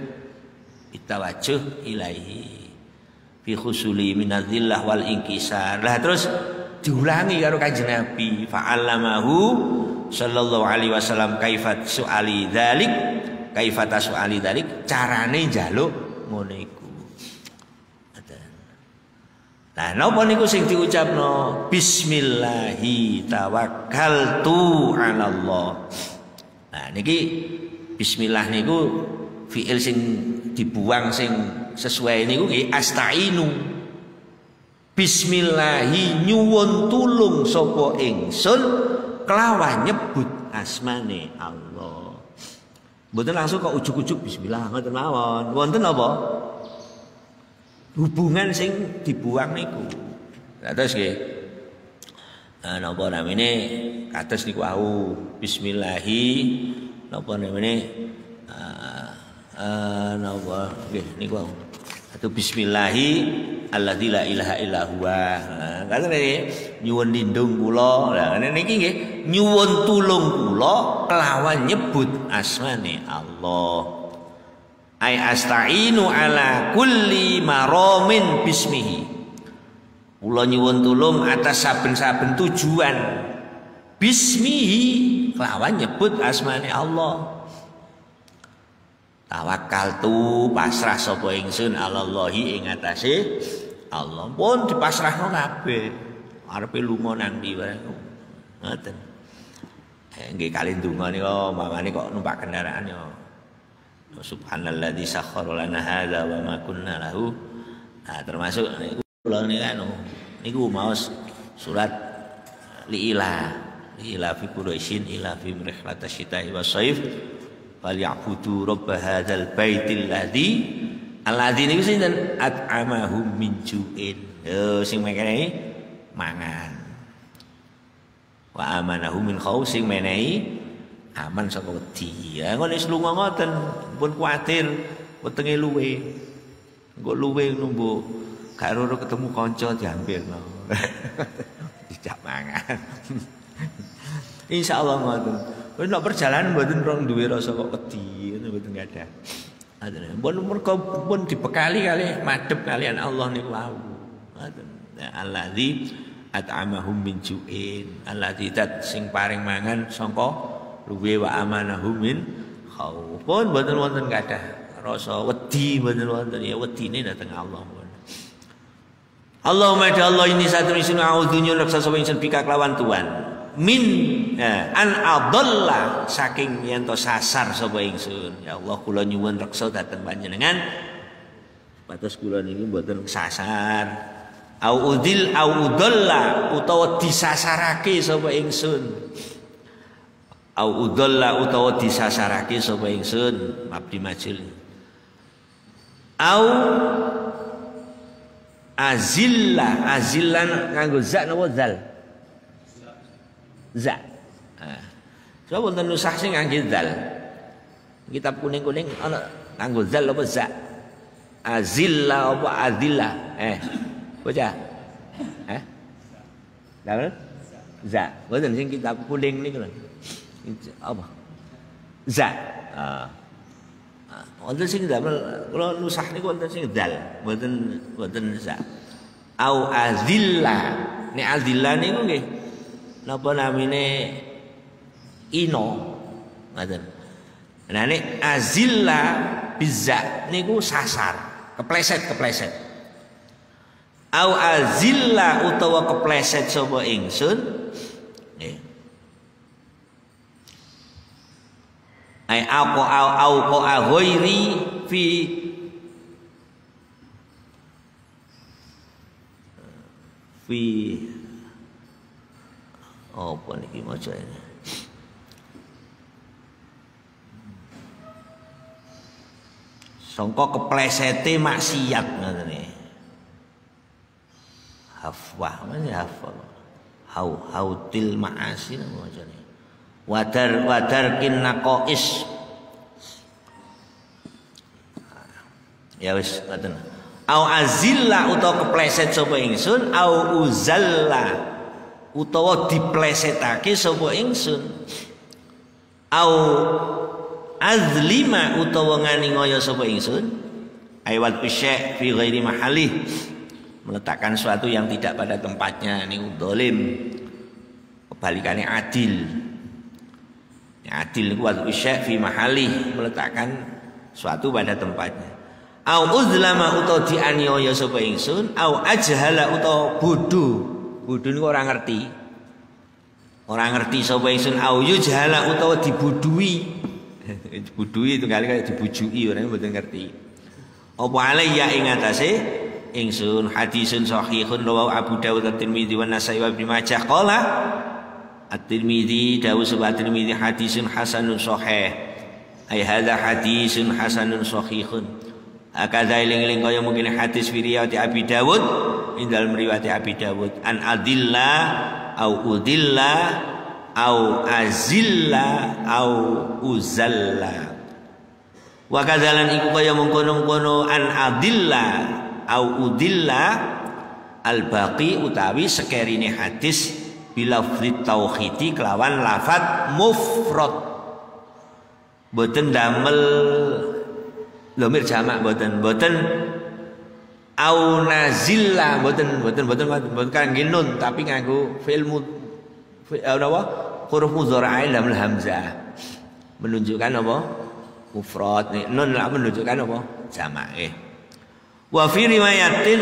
Bitawajuh ilaihi. Fi khusuli minadzillah wal inkisar lah terus diulangi karo kanjeng Nabi. Fa'allamahu sallallahu alaihi wasallam kaifat suali dzalik kaifat suali dzalik carane njaluk ngono iku. Nah, napa niku sing diucapno? Bismillahi tawakkaltu 'ala Allah. Nah, niki bismillah niku fiil sing dibuang sing sesuai niku nggih astainu. Bismillahi nyuwun tulung sapa ingsun kelawan nyebut asmane Allah. Mboten langsung kok ujuk-ujuk bismillah ngoten mawon. Wonten apa? Hubungan sing dibuang niku. Lah terus nggih. Napa namine kados niku au bismillahi napa namine uh, napa nggih niku au. Atau bismillahi alladzi la ilaha illa huwa. Nah, nyuwun lindung kula. Lah niki nggih nyuwun tulung kula kelawan nyebut asmane Allah. Ai astainu ala kulli maramin bismihi. Kula nyuwun tulung atas saben-saben tujuan bismihi kelawan nyebut asmane Allah. Tawakal tu pasrah sapa ingsun Allahi ing atase Allah. Pun dipasrahno kabeh. Arepe lunga nang ndi wae. Ngoten. Eh, nggih kali ndonga nika mamane kok numpak kendaraan yo. Subhanalladzi sakhkhara lana hadza wa ma kunna lahu. Nah, termasuk niku kula niku niku maos surat liila liila fi quraisyin ila fi rihlatasyita'i syita'i was-saif falyabudu rabb hadzal baitil ladzi alladzi niku sinten at'amahum min ju'in yo sing menehi mangan. wa amanahum min khauf sing menehi aman saka wedi. Ya ngono wis lunga ngoten pun kuwatir wetenge luwe. Engko luwe numbu gak ro ketemu kanca diambilno tidak mangan. Insyaallah ngoten Wis nek perjalanan mboten rong duwe rasa kok wedi, ngono mboten ada. Ngoten. Pun mergo pun dibekali kali madhep kalian Allah niku wau. Ngoten. Alladzi at'amahum min ju'in. Alladzi tat sing paring mangan sangka luwe wa amanahum min khauf. Pun mboten wonten kathah rasa wedi mboten wonten ya wedine dateng Allah. Allahumma ya Allah ini satu isun a'udzunya laksa sapa ingsun bika kelawan Tuhan min ya, an adalla saking yen to sasar sapa ingsun. Ya Allah kula nyuwun reksa dhateng panjenengan. Patos kula niki mboten sasar. Au udil au udalla utawa disasarake sapa ingsun. Au udalla utawa disasarake sapa ingsun. Mabdi majul au azilla azillan nganggo za napa zal za nah. so wonten nusah sing nganggo zal. Kitab kuning-kuning ana nganggo zal apa za? Azilla apa azilla? Eh baca. Eh? Dalam za. Wonten sing kitab kuning niku apa? Za. Ah. Wonten sing damel kula nusah niku wonten sing dal mboten mboten sa au azilla. Nek azilla niku nggih napa namine ino? Ngoten nah nek azilla bizza niku sasar kepleset kepleset. Au azilla utawa kepleset sapa ingsun? Ay aku au au ko ghairi fi fi apa niki maca ini? Sangka keplesete maksiat ngoten hafwah mana hafwah. Hau hautil maasi macam wadar wadar kin naqais. Ya wis ngoten. Au azilla utawa kepleset sapa ingsun au uzalla utawa diplesetake sapa ingsun. Au azlima utawa ngani ngoyo sapa ingsun. Aywal bisyai fi ghairi mahali meletakkan sesuatu yang tidak pada tempatnya ini dolim kebalikannya adil. Adil itu wal isya fi mahali meletakkan suatu pada tempatnya. Au uzlama utawa dianiaya sapa ingsun au ajhala utawa bodoh bodoh niku ora ngerti? Ora ngerti sapa ingsun au? Yujhala utawa dibudui. Dibudui itu kali kayak dibujui orang mboten ngerti. Apa alayya ing atase? Ingsun hadisun sahihun rawahu Abu Dawud at-Tirmidzi wa Nasa'i wa Ibnu Majah. Qala At-Tirmidzi dawu sebab At-Tirmidzi hadisun hasanun sahih. Ai hadza hadisun hasanun sahihun. Akadha iling-iling kaya mungkin hadis fi riwayat Abi Dawud ing dalam riwayat Abi Dawud an adilla au udilla au azilla au uzalla. Wa kadzalan iku kaya mengkono-kono an adilla au udilla al baqi utawi sekerine hadis bilafzi tauhidi kelawan lafat mufrad. Boten damel. Lomir jamak boten boten au nazilla boten boten boten boten kan nun tapi nganggo fi'il mud apa huruf mudhari dalam hamzah. Menunjukkan apa? Mufrad. Nun lah menunjukkan apa? Jamak eh wa fi riwayatin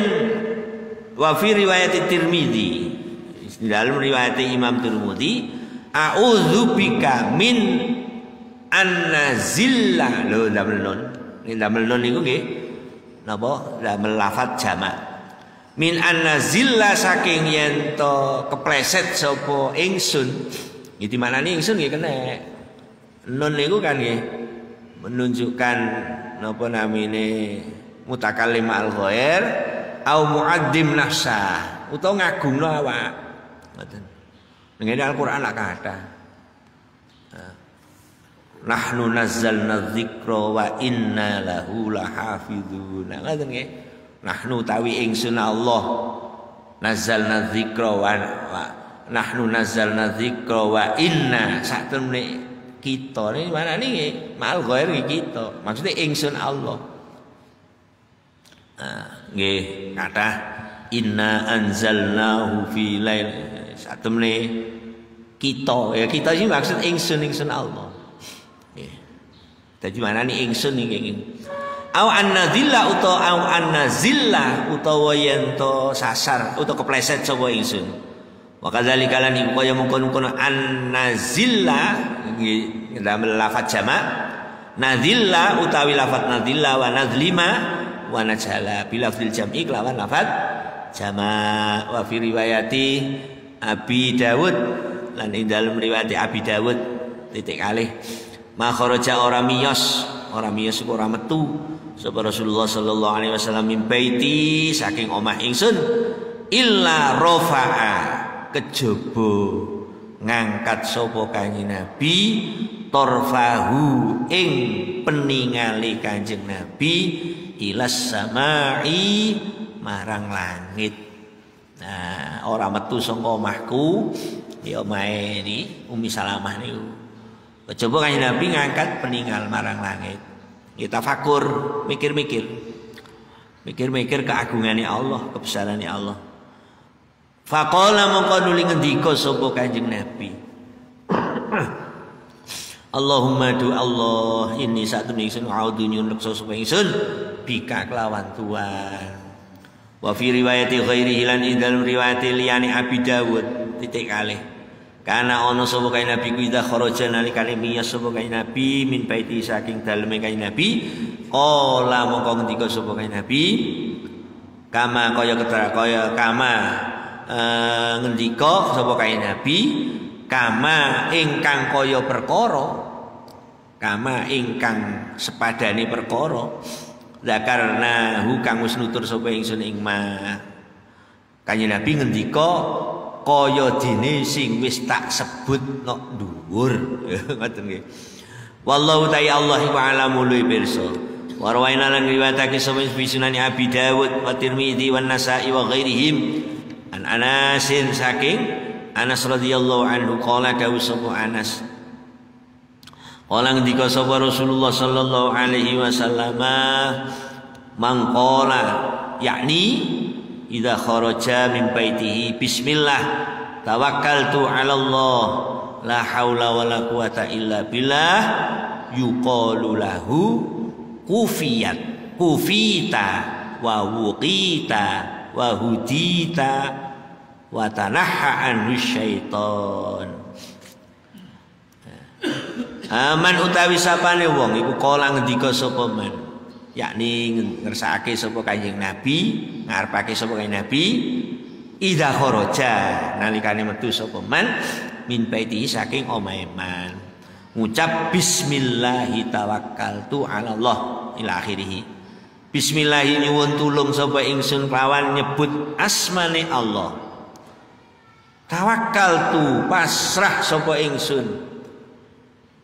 wa fi riwayat Tirmidzi dalam riwayat Imam Tirmidzi, a'udzubika min annazilla. Lo damel non. Ini damel non niku nggih napa damel lafat jamak. Min annazilla saking yen to kepleset sapa ingsun. Iki manane ingsun nggih kena. Non niku kan nggih menunjukkan napa namine mutakallim al ghair au muaddim nafsa utawa ngagungno awak Ngoten. Ngene Al-Qur'an lak kata. Nahnu nazzalna dzikra wa inna lahu lahafizun. Ngoten nggih. Nahnu tawi ingsun Allah. Nazzalna dzikra wa, nahnu nazzalna dzikra wa inna. Satemene kita ini mana nih mal ghair kita. Maksudnya ingsun Allah. Nah nggih. Kata inna anzalnahu fi lail. Satemene kita. Ya kita ini maksud ingsun ingsun Allah. Jadi mana nih ingsun nih Au annadzilla utawa au annazilla utawa yen to sasar utawa kepleset sapa ingsun. Wa kadzalika lan iku kaya mungkon-mungkon annazilla nggih dalam lafaz jamak nadzilla utawi lafaz nadzilla wa nadzlima wa najhala. Bilafzil jam'i kelawan lafaz jamak wa fi riwayati Abi Dawud. Lan ing dalam riwayat Abi Dawud titik alih ma kharaja ora miyos. Ora miyos ora metu. Sapa Rasulullah sallallahu alaihi wasallam saking omah ingsun illa rafa'a kejaba ngangkat sapa kanjeng Nabi torfahu ing peningali kanjeng Nabi ilas samai marang langit. Nah ora metu saka omahku. Ya omahe ni Umi Salamah niku Coba kan Nabi ngangkat peninggal marang langit. Kita fakur, mikir-mikir. Mikir-mikir keagungannya Allah, kebesarannya Allah. Faqala mongko nuli ngendika sapa Kanjeng Nabi. Allahumma du Allah ini satu ingsun audu nyunuk sapa ingsun bika kelawan Tuhan. Wa fi riwayati ghairihi lan dalam riwayat liyane Abi Dawud titik kalih. Karena ono sapa kain Nabi ku idza kharaja nalikane miyas sapa kain Nabi min baiti saking daleme kain Nabi qala mongko ngendika sapa kain Nabi kama kaya ketara kaya kama e, ngendika sapa kain Nabi kama ingkang kaya perkara kama ingkang sepadane perkara karena hu kang wis nutur sapa ingsun ing ma Kanjeng Nabi ngendika kaya dene sing wis tak sebut nok dhuwur. Ngoten nggih. Wallahu ta'ala Allah wa alamu lu pirsa. Wa rawaina lan riwayatake sapa sunan Abi Dawud wa Tirmidzi wa Nasa'i wa ghairihim. An Anasin saking Anas radhiyallahu anhu qala dawu sapa Anas. Qala ngendika sapa Rasulullah sallallahu alaihi wasallam mangqala yakni idza kharaja min baitihi bismillah tawakkaltu 'ala Allah la haula wala quwata illa billah yuqalu lahu kufiyat kufita wa wuqita wa hudita wa anhu syaiton Aman utawi sapane wong iku kala ngendika sapa man yakni ngersakake sapa Kanjeng Nabi, ngarepake sapa Kanjeng Nabi idza kharaja nalikane metu sapa man min baiti saking omahe man. Ngucap bismillahi tawakkaltu ala Allah ila akhirih. Bismillah nyuwun tulung sapa ingsun kawan nyebut asmane Allah. Tawakkaltu pasrah sapa ingsun.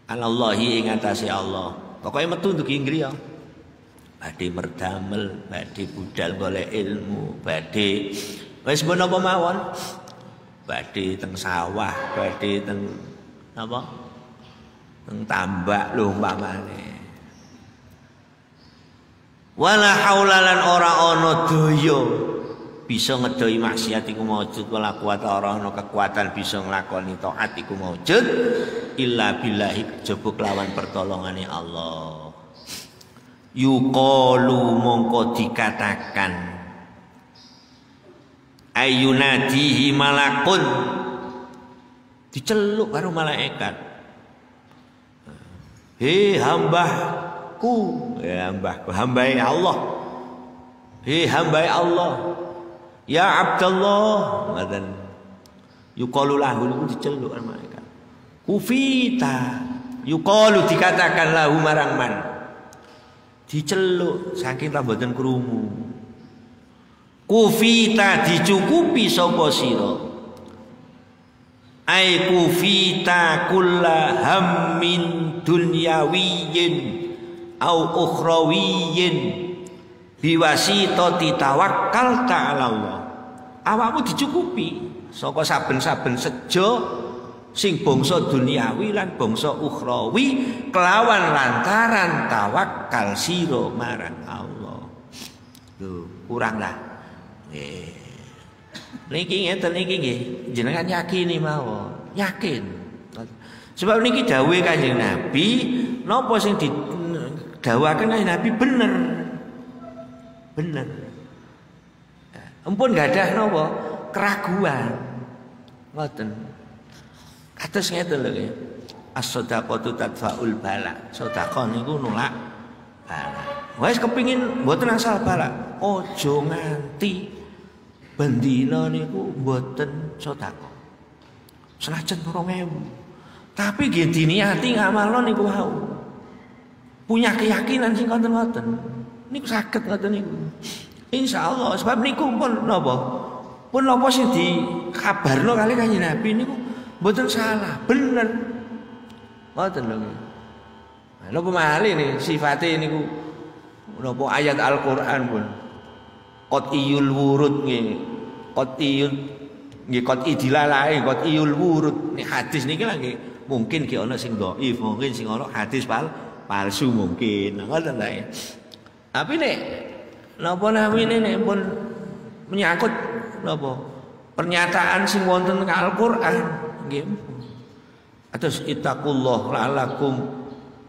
Alallahi ing atase Allah. Pokoke metu nduk griya badhe merdamel, badhe budal golek ilmu, badhe wis apa mawon. Badhe teng sawah, badhe teng apa? Teng tambak lho umpamane. Wala haula lan ora ana daya bisa ngedoi maksiat iku maujud wala kuwata ora ana kekuatan bisa nglakoni taat iku maujud illa billahi kejaba lawan pertolongane Allah yuqalu mongko dikatakan. Ayunadihi malakun. Diceluk karo malaikat. He hambaku ya hambaku hambai Allah. He hambai Allah. Ya Abdullah. Ngaten yuqalu lahu diceluk karo malaikat. Kufita. Yuqalu dikatakan lahu marang man diceluk saking rambutan krungu. Kufita dicukupi sapa sira? Ai kufita kulla hammin dunyawiyyin au ukhrawiyyin biwasitati tawakkal ta'ala Allah. Awakmu dicukupi saka saben-saben sejo sing bangsa duniawi lan bangsa ukhrawi kelawan lantaran tawakal sira marang Allah. Tuh, kurang lah. Nggih. Niki ngeten niki nggih, jenengan yakini mawon, yakin. Sebab niki dawuhe Kanjeng Nabi, napa sing didhawuhaken Kanjeng Nabi bener. Bener. Ampun gak ada napa keraguan. Ngoten. Kados ngeten lho nggih. As-shadaqatu tadfaul bala. Sedekah niku nolak bala. Wes kepingin mboten asal bala. Ojo nganti bendina niku mboten sedekah. Senajan 2000. Tapi nggih diniati ngamalno niku wau. punya keyakinan sing ngoten-ngoten. Niku saged ngoten niku. Insyaallah sebab niku pun napa? Pun napa sing dikabarno kali kanjeng Nabi niku mboten salah, bener. Ngoten lho. Napa malih nih sifate niku napa ayat Al-Qur'an pun. Qat'iyul wurud nggih. Qat'iyul nggih qat'i dilalai, qat'iyul wurud. Nih hadis niki lagi mungkin ki ana sing dhaif, mungkin sing ana hadis pal palsu mungkin. Ngoten ta. Tapi nek napa namine nek pun menyangkut napa pernyataan sing wonten Al-Qur'an nggih. Atus ittaqullah la'alakum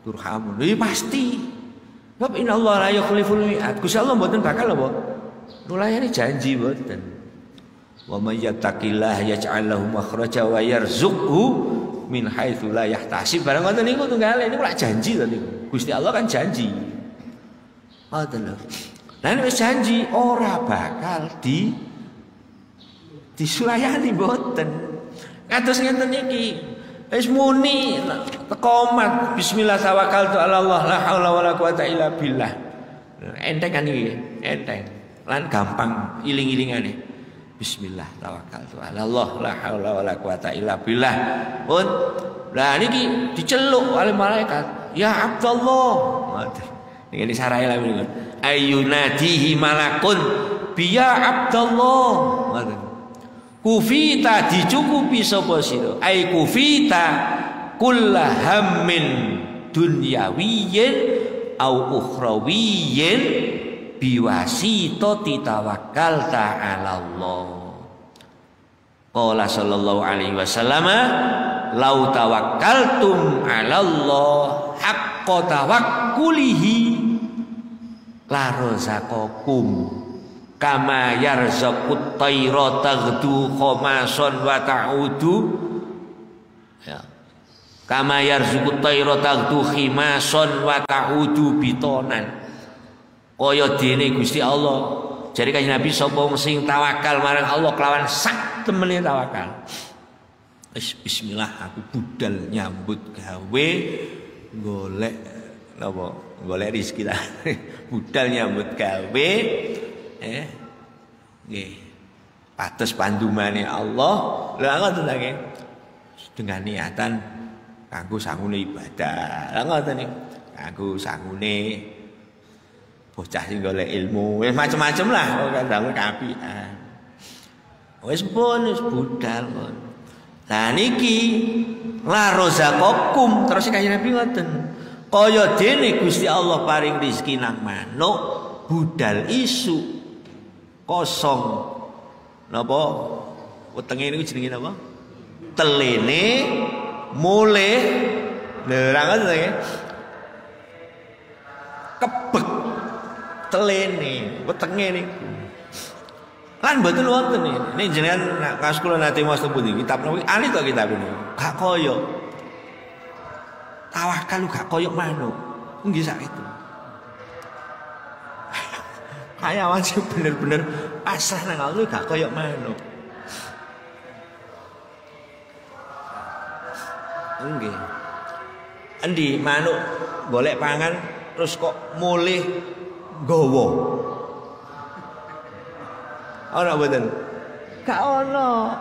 turhamun. Ini pasti. Sebab inna Allah la yukhliful mi'ad. Gusti Allah mboten bakal apa? Nulayani janji mboten. Wa may yattaqillah yaj'al lahu makhraja wa yarzuqhu min haitsu la yahtasib. Barang ngoten niku tunggal niku lak janji to niku. Gusti Allah kan janji. Ngoten lho. Lah nek janji ora bakal di disulayani mboten. Kados ngeten iki. Wis muni tekomat bismillah tawakkaltu ala Allah la haula wala quwata illa billah. Enteng kan iki, enteng. Lan gampang iling-ilingane. Bismillah tawakkaltu ala Allah la haula wala quwata illa billah. Pun lah niki diceluk oleh malaikat. Ya Abdullah. Ini sarai lah. Ayunadihi malakun biya Abdullah. Kufita dicukupi sapa sira. Ai kufita kullahammin dunyawiyyin au ukhrawiyyin biwasitati tawakkal ta'ala Allah. Qala sallallahu alaihi wasallam lau tawakkaltum 'ala Allah haqqa tawakkulihi la razaqakum kama yarzaqut tayra taghdu khamason wa ta'udu. Ya. Kama yarzaqut tayra taghdu khimason wa ta'udu bitonan. Kaya dene Gusti Allah. Jadi kanjeng Nabi sapa sing tawakal marang Allah kelawan sak temene tawakal. bismillah aku budal nyambut gawe golek napa? Golek rezeki budal nyambut gawe eh nggih. Pates pandumane Allah. Lah ngoten nggih. Dengan niatan kanggo sangune ibadah. Lah ngoten niku. Kanggo sangune bocah sing golek ilmu wis macam-macam lah kadang kapian wis pun wis budal pun lah niki la rozaqakum terus kaya Nabi ngoten kaya dene Gusti Allah paring rezeki nang manuk budal isu kosong napa wetenge niku jenenge napa telene mule lha ngoten kebek telene, wetenge niku. Lan mboten wonten iki. Nek jenengan kas kula nate maos pundi kitab niki ali to kitab ini. Gak koyo. Tawakal gak koyo manuk. Nggih sak itu. Kayak wajib bener-bener pasrah nang Allah gak koyo manuk. Nggih. Endi manuk golek pangan terus kok mulih gowo. Ana mboten? Gak ono.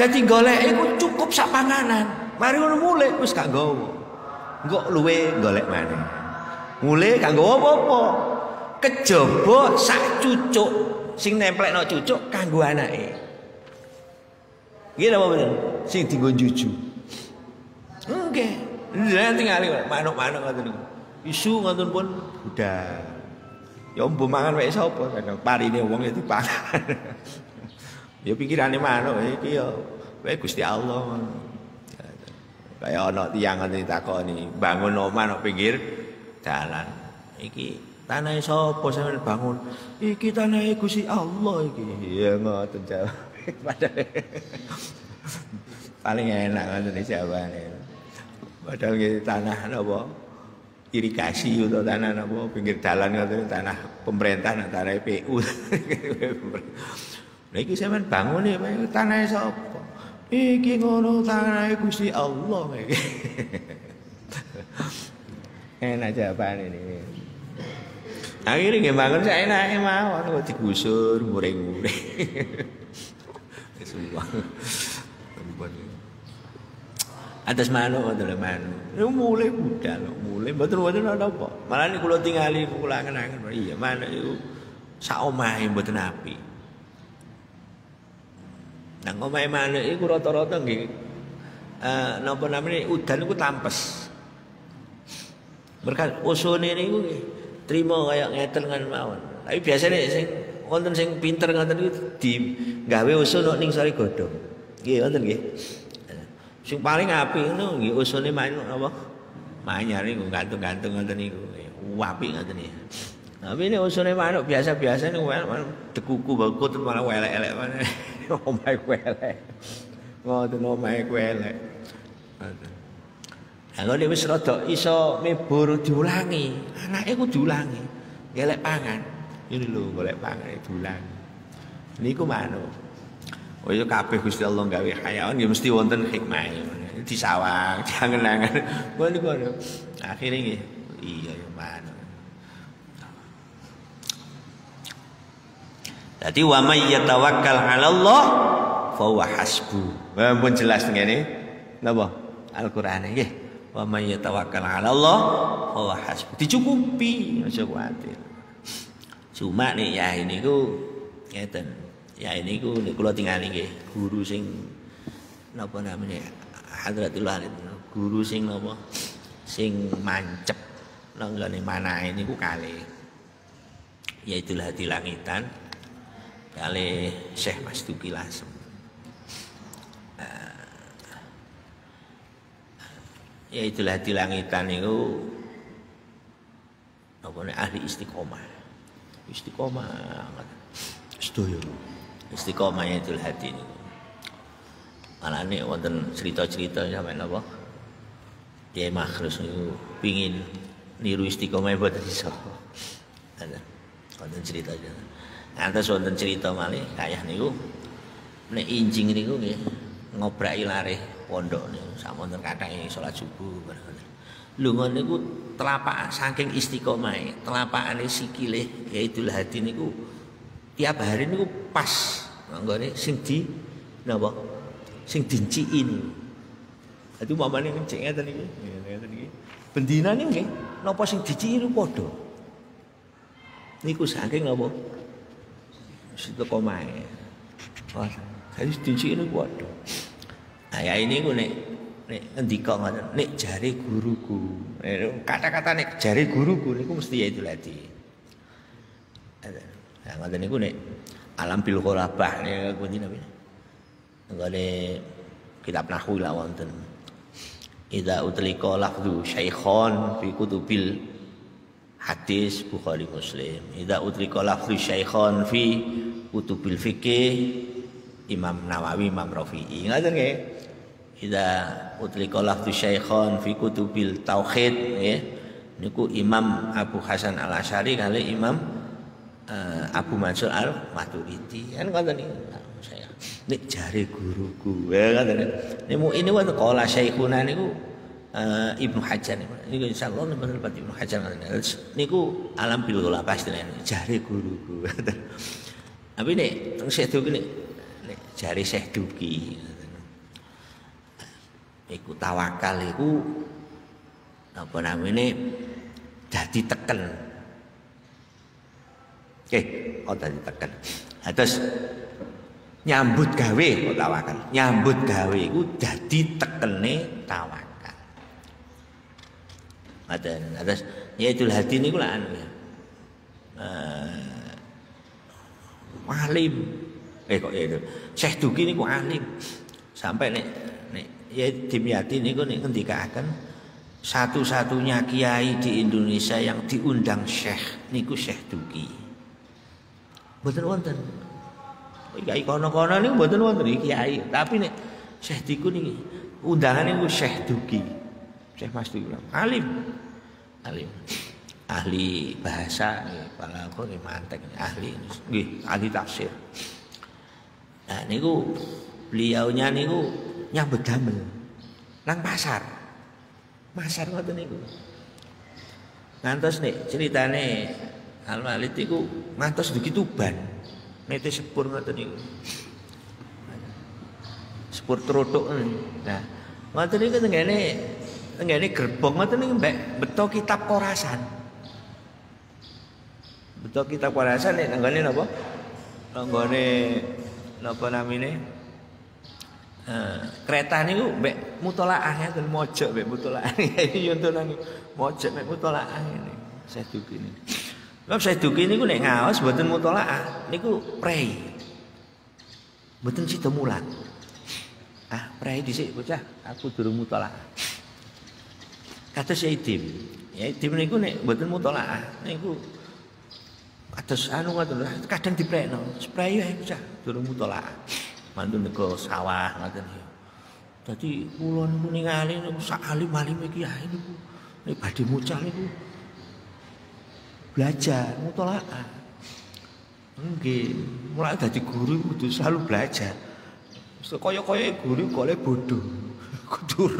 Dadi golek iku cukup sak panganan. Mari ngono mulai wis gak gowo. Engko luwe golek maneh. Mulai gak gowo apa-apa. Kejaba sak cucuk sing nemplekno cucuk kanggo anake. Nggih apa mboten? Sing dienggo juju. Nggih. Jenengan tingali manuk-manuk ngoten niku. Isu ngoten pun udah. Ya mbuh mangan wae sapa kadang parine wong ya dipangan. ya pikirane manuk iki ya wae Gusti Allah. Kayak ana tiyang ngene takoni, bangun omah nang pinggir dalan. Iki tanah sapa sampeyan bangun? Iki tanah Gusti Allah iki. Ya ngoten jawab. Paling enak ngoten jawabane. Padahal iki tanah napa? irigasi atau tanah apa pinggir jalan atau tanah pemerintah tanah PU. Lah iki sampean bangun ya tanah sapa? Iki ngono tanah Gusti Allah iki. Enak jawaban ini. Akhirnya nggih bangun saya enak mawon kok digusur muring-muring. Semua. Atas manuk wonten manuk. Niku mulai budal, mulai mboten wonten apa. Malah niku kula tingali kula angen-angen. Iya, manuk iku sak omahe mboten api. Nang omahe manuk iku rata-rata nggih eh napa namanya udan iku tampes. Berkat usune niku nggih trimo kaya ngeten kan mawon. Tapi biasanya sing wonten sing pinter ngoten iku di gawe usul ning sore godhong. Nggih wonten nggih. Sing paling apik ngono nggih usule manuk apa? Manyar niku gantung-gantung ngoten niku. Apik ngoten iki. Tapi ini usule manuk biasa-biasa niku dekuku bakut malah welek-elek mana. Omahe welek. Ngoten omahe welek. Ngoten. Kalau wis rada iso mebur diulangi, anake ku diulangi. Golek pangan. Ini lho golek pangan diulangi. Niku manuk. Oh iya kabeh Gusti Allah gawe hayawan ya mesti wonten hikmah. Disawang, jangan-jangan. Wah niku akhire nggih. Iya ya mana. Jadi wa may yatawakkal 'ala Allah fa huwa hasbu. Wah pun jelas ngene. Napa? Al-Qur'an nggih. Wa may yatawakkal 'ala Allah huwa hasbu. Dicukupi, aja kuwatir. Cuma nih ya ini ku ngeten. Ya ini ku kula tingali nggih guru sing napa namanya? Hadratul Walid guru sing napa? Sing mancep nang gone manahe niku kali yaitu hati langitan kali Syekh Mas Duki Lasem yaitu hati langitan niku apa ahli istiqomah. Istiqomah sedoyo istiqomah itu hati ini. Malah ini wonten cerita-cerita sampai apa dia makhrus itu pingin niru istiqomah buat iso ada. Wonten cerita aja Nanti wonten cerita malih kayak niku nek injing niku nggih ngobraki lare pondok niku. Sak wonten kathah salat subuh lunga niku telapak saking istiqomah telapakane sikile yaitu hati niku tiap hari niku pas. Nggone sing di napa? Sing dinciki niku. Dadi mamane ngecek ngeten iki ngeten iki. Niku nggih napa sing diciki niku padha. Niku saking napa situ komae wah jadi diciki niku padha ya ini ku nek nek ngendika ngoten nek jare guruku kata-kata nek jare guruku niku mesti ya itu lagi Nah, ngoten niku nek alam bil ghurabah nek pundi napa? Nggone kitab nahwu la wonten. Idza utlika lafdhu syaikhon fi kutubil hadis Bukhari Muslim. Idza utlika lafdhu syaikhon fi kutubil fikih Imam Nawawi Imam Rafi'i. Ngoten nggih. Idza utlika lafdhu syaikhon fi kutubil tauhid nggih. Niku Imam Abu Hasan Al Asy'ari kali Imam uh, Abu Mansur Al Maturidi kan ngoten niku saya nek jare guruku ya ngoten. Niku ini wae kala syekhuna niku uh, Ibnu Hajar. Niku insyaallah bener Pak Ibnu Hajar niku alam bil istilahnya. Jare guruku tapi nek Syekh Duki nek nek jare Syekh Duki iku tawakal iku apa namanya jadi teken Oke, oh tadi tekan. Nah, terus nyambut gawe kok tawakal. Nyambut gawe iku dadi tekene tawakal. Ngoten. Nah, terus yaitul hati niku lah anu ya. Uh, alim. Eh kok ya itu. Syekh Duki niku alim. Sampai nek nek ya Dimyati niku nek ngendikaken satu-satunya kiai di Indonesia yang diundang Syekh niku Syekh Duki. Mboten wonten. Kiai kono-kono niku mboten wonten kiai, tapi nek Syekh Diku niki undangan niku Syekh Duki. Syekh Mas Duki alim. Alim. Ahli bahasa nggih, nggih mantek ahli nggih, ahli tafsir. Nah niku beliaunya niku nyambut damel nang pasar. Pasar ngoten niku. Ngantos nih ceritane Al Walid iku ngantos dugi Tuban. Nete sepur ngoten niku. Sepur trotok. Nah, ngoten niku tenggene tenggene gerbong ngoten niku mbek beto kitab Korasan. Beto kitab Korasan nek nanggone napa? Nanggone napa namine? Kereta niku mbek mutolaah ngeten mojok mbek mutolaah. Iki yontonan mojok mbek mutolaah ngene. Saya dugi ini. Sebab saya dugi niku nek ngaos mboten mutolaah niku prei. Mboten sida mulat. Ah, prei dhisik bocah, aku durung mutolaah. Kados ya idim. Ya idim niku nek mboten mutolaah niku kados anu ngoten kadang diprekno. Spray ya bocah durung mutolaah mantu nego sawah ngoten ya. Dadi kula niku ningali niku sak alim-alim iki ya niku nek badhe mucal niku belajar mutolaah. Nggih, mulai dadi guru kudu selalu belajar. Kaya-kaya guru kole bodoh. Kudur.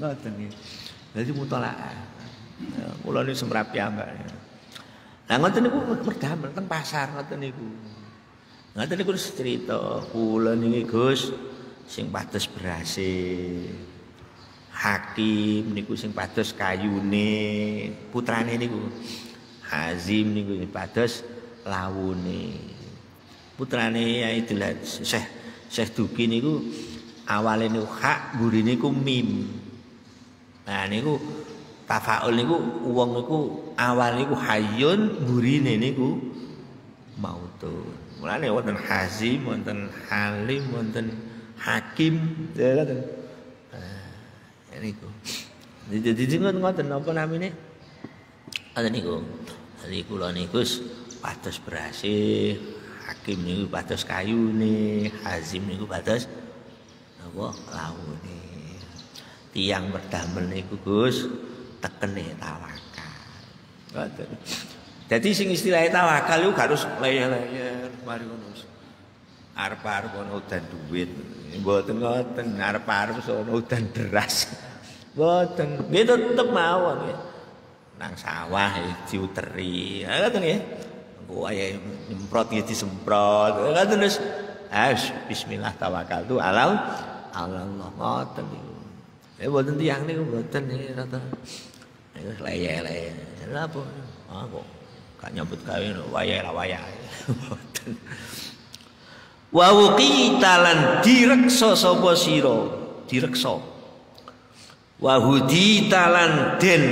Ngoten nggih. Dadi mutolaah. Ya, kula niku semrapi ambak. Lah ngoten niku berdamel teng pasar ngoten niku. Ngaten niku cerita kula niki Gus sing pados berhasil. Hakim niku sing pados kayune putrane niku. Hazim niku pados lawune. Putrane ya itulah Syekh Syekh Duki niku awale niku hak burine niku mim. Nah niku tafaul niku wong niku awal niku hayun burine niku mautun. Mulane wonten Hazim, wonten Halim, wonten Hakim, ngoten. Nah, niku. Jadi ngoten ngoten napa namine? Ngoten niku. Jadi kula niku pados berhasil, Hakim niku pados kayune, Hazim niku pados napa laune. Tiang berdamel niku Gus tekene tawakal. Ngoten. Jadi sing istilahnya tawakal itu harus layar-layar mari ngono. Arep-arep ono udan duit. Mboten ngoten, arep-arep ono udan deras. Mboten. Nggih tetep mawon nggih. Nang sawah diuteri. Ngoten nggih. Engko ae nyemprot ya disemprot. Ngoten terus As bismillah tawakal tu alam Allah ngoten niku. Ya mboten tiyang niku mboten niki rata. Niku layar-layar. Lha apa? Ah kok nyambut gawe wayah lah wayah. Wa wuqitalan direksa sapa sira, direksa. Wa huditalan den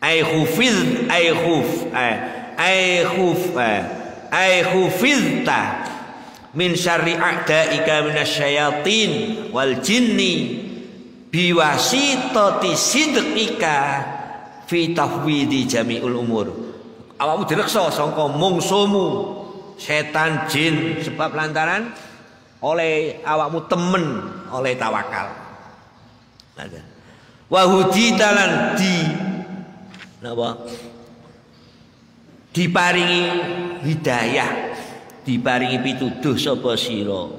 ai hufiz ai khuf ai khuf ai khufizta min syarri a'daika minasyayatin wal jinni biwasitati sidqika fi tafwidi jami'ul umur. Awakmu direksa sangka mungsumu setan jin sebab lantaran oleh awakmu temen oleh tawakal. Wa huditalan di napa? Diparingi hidayah, diparingi pituduh sapa sira.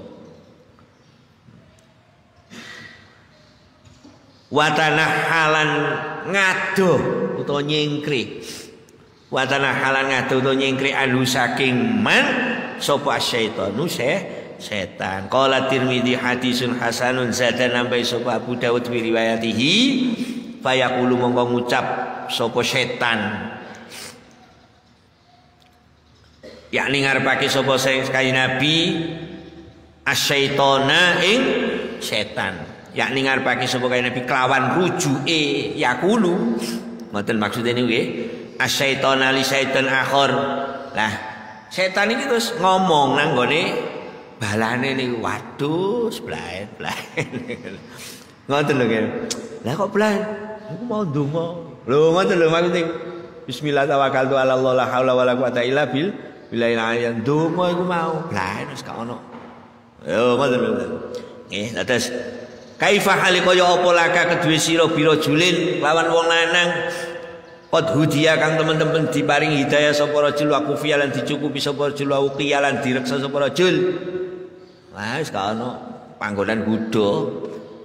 Watanahalan ngado utawa nyingkri. Watana halan ngado utawa nyingkri anu saking man sapa syaitanu se setan. Qala tirmidzi hadisun hasanun zada nambai sapa Abu Dawud bi riwayatihi fayaqulu mongko ngucap sapa setan. Yakni ngarepake sapa sekali nabi asyaitona ing setan yakni ngarepake sapa kaya Nabi? Kelawan rujuke yakulu. Ngoten maksudnya niku nggih. Asyaiton ali syaiton akhir lah setan iki terus ngomong nang gone balane niku waduh blaen blaen ngoten lho nggih. Lah kok blaen aku mau ndonga. Lho ngoten lho maksudnya. Bismillah tawakkaltu ala Allah la haula wala quwata illa bil billahi al ndonga iku mau. Blaen wis gak ono. Yo ngoten lho nggih terus Kaifa hali kaya apa laka kedue sira biro julin lawan wong lanang Qad hudiya kang teman-teman diparing hidayah sapa rajul wa kufiya lan dicukupi sapa rajul wa uqiya lan direksa sapa rajul. Wah wis gak ono panggonan kudo.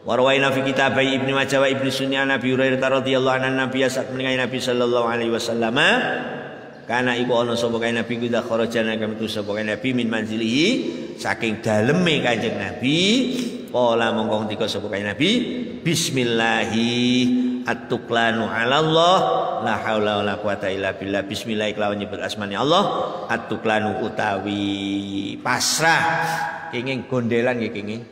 Warwaina fi kitabai Ibnu Majah wa Ibnu Sunni Nabi Hurairah radhiyallahu anhu Nabi saat meningai Nabi sallallahu alaihi wasallam karena iku ana sapa kae Nabi ku kharajana kami tu sapa kae Nabi min manzilihi saking daleme Kanjeng Nabi Kala mongkong tika sapa kae Nabi Bismillahi at-tuklanu ala Allah la haula wala quwata illa billah bismillah kelawan nyebut asmani Allah at-tuklanu utawi pasrah kenging gondelan nggih kenging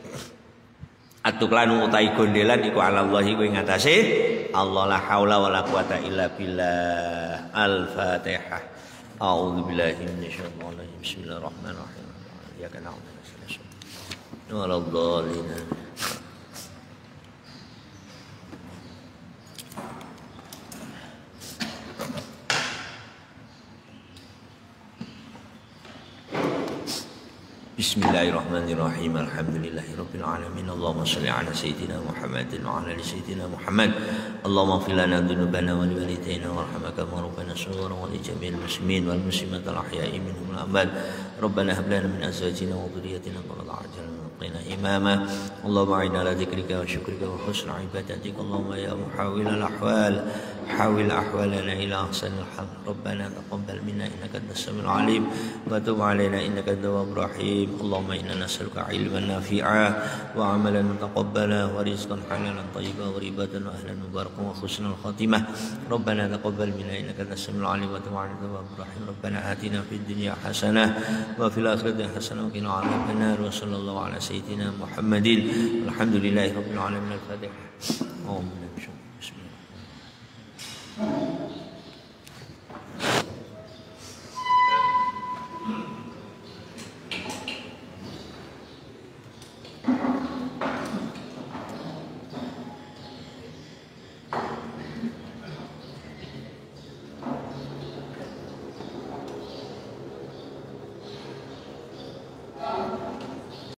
Atuklanu utai gondelan iku ala Allah iku ing atase Allah la haula wala quwata illa billah. Al-Fatihah. A'udzu billahi minasyaitonir. Bismillahirrahmanirrahim. Ya kana la dhalin. بسم الله الرحمن الرحيم. الحمد لله رب العالمين. اللهم صل على سيدنا محمد وعلى آل سيدنا محمد. اللهم اغفر لنا ذنوبنا ولوالدينا. وارحمنا كما ربنا صغارا ولجميع المسلمين والمسلمات الأحياء منهم الأموات. ربنا هب لنا من أزواجنا وذريتنا قرة أعين. وقنا إماما. اللهم أعنا على ذكرك وشكرك وحسن عبادتك. اللهم يا محاول الأحوال. حاول أحوالنا إلى أحسن الحال. ربنا تقبل منا إنك أنت السميع العليم. وتب علينا إنك التواب الرحيم. اللهم إنا نسألك علما نافعا وعملا متقبلا ورزقا حلالا طيبا وربادا وأهلا مباركا وحسن الخاتمة. ربنا تقبل منا إنك أنت السميع العليم. وتب علينا التواب الرحيم. ربنا آتنا في الدنيا حسنة وفي الآخرة حسنة وقنا عذاب النار. وصلى الله على سيدنا محمد. الحمد لله رب العالمين. الفاتحة. بسم Thank you.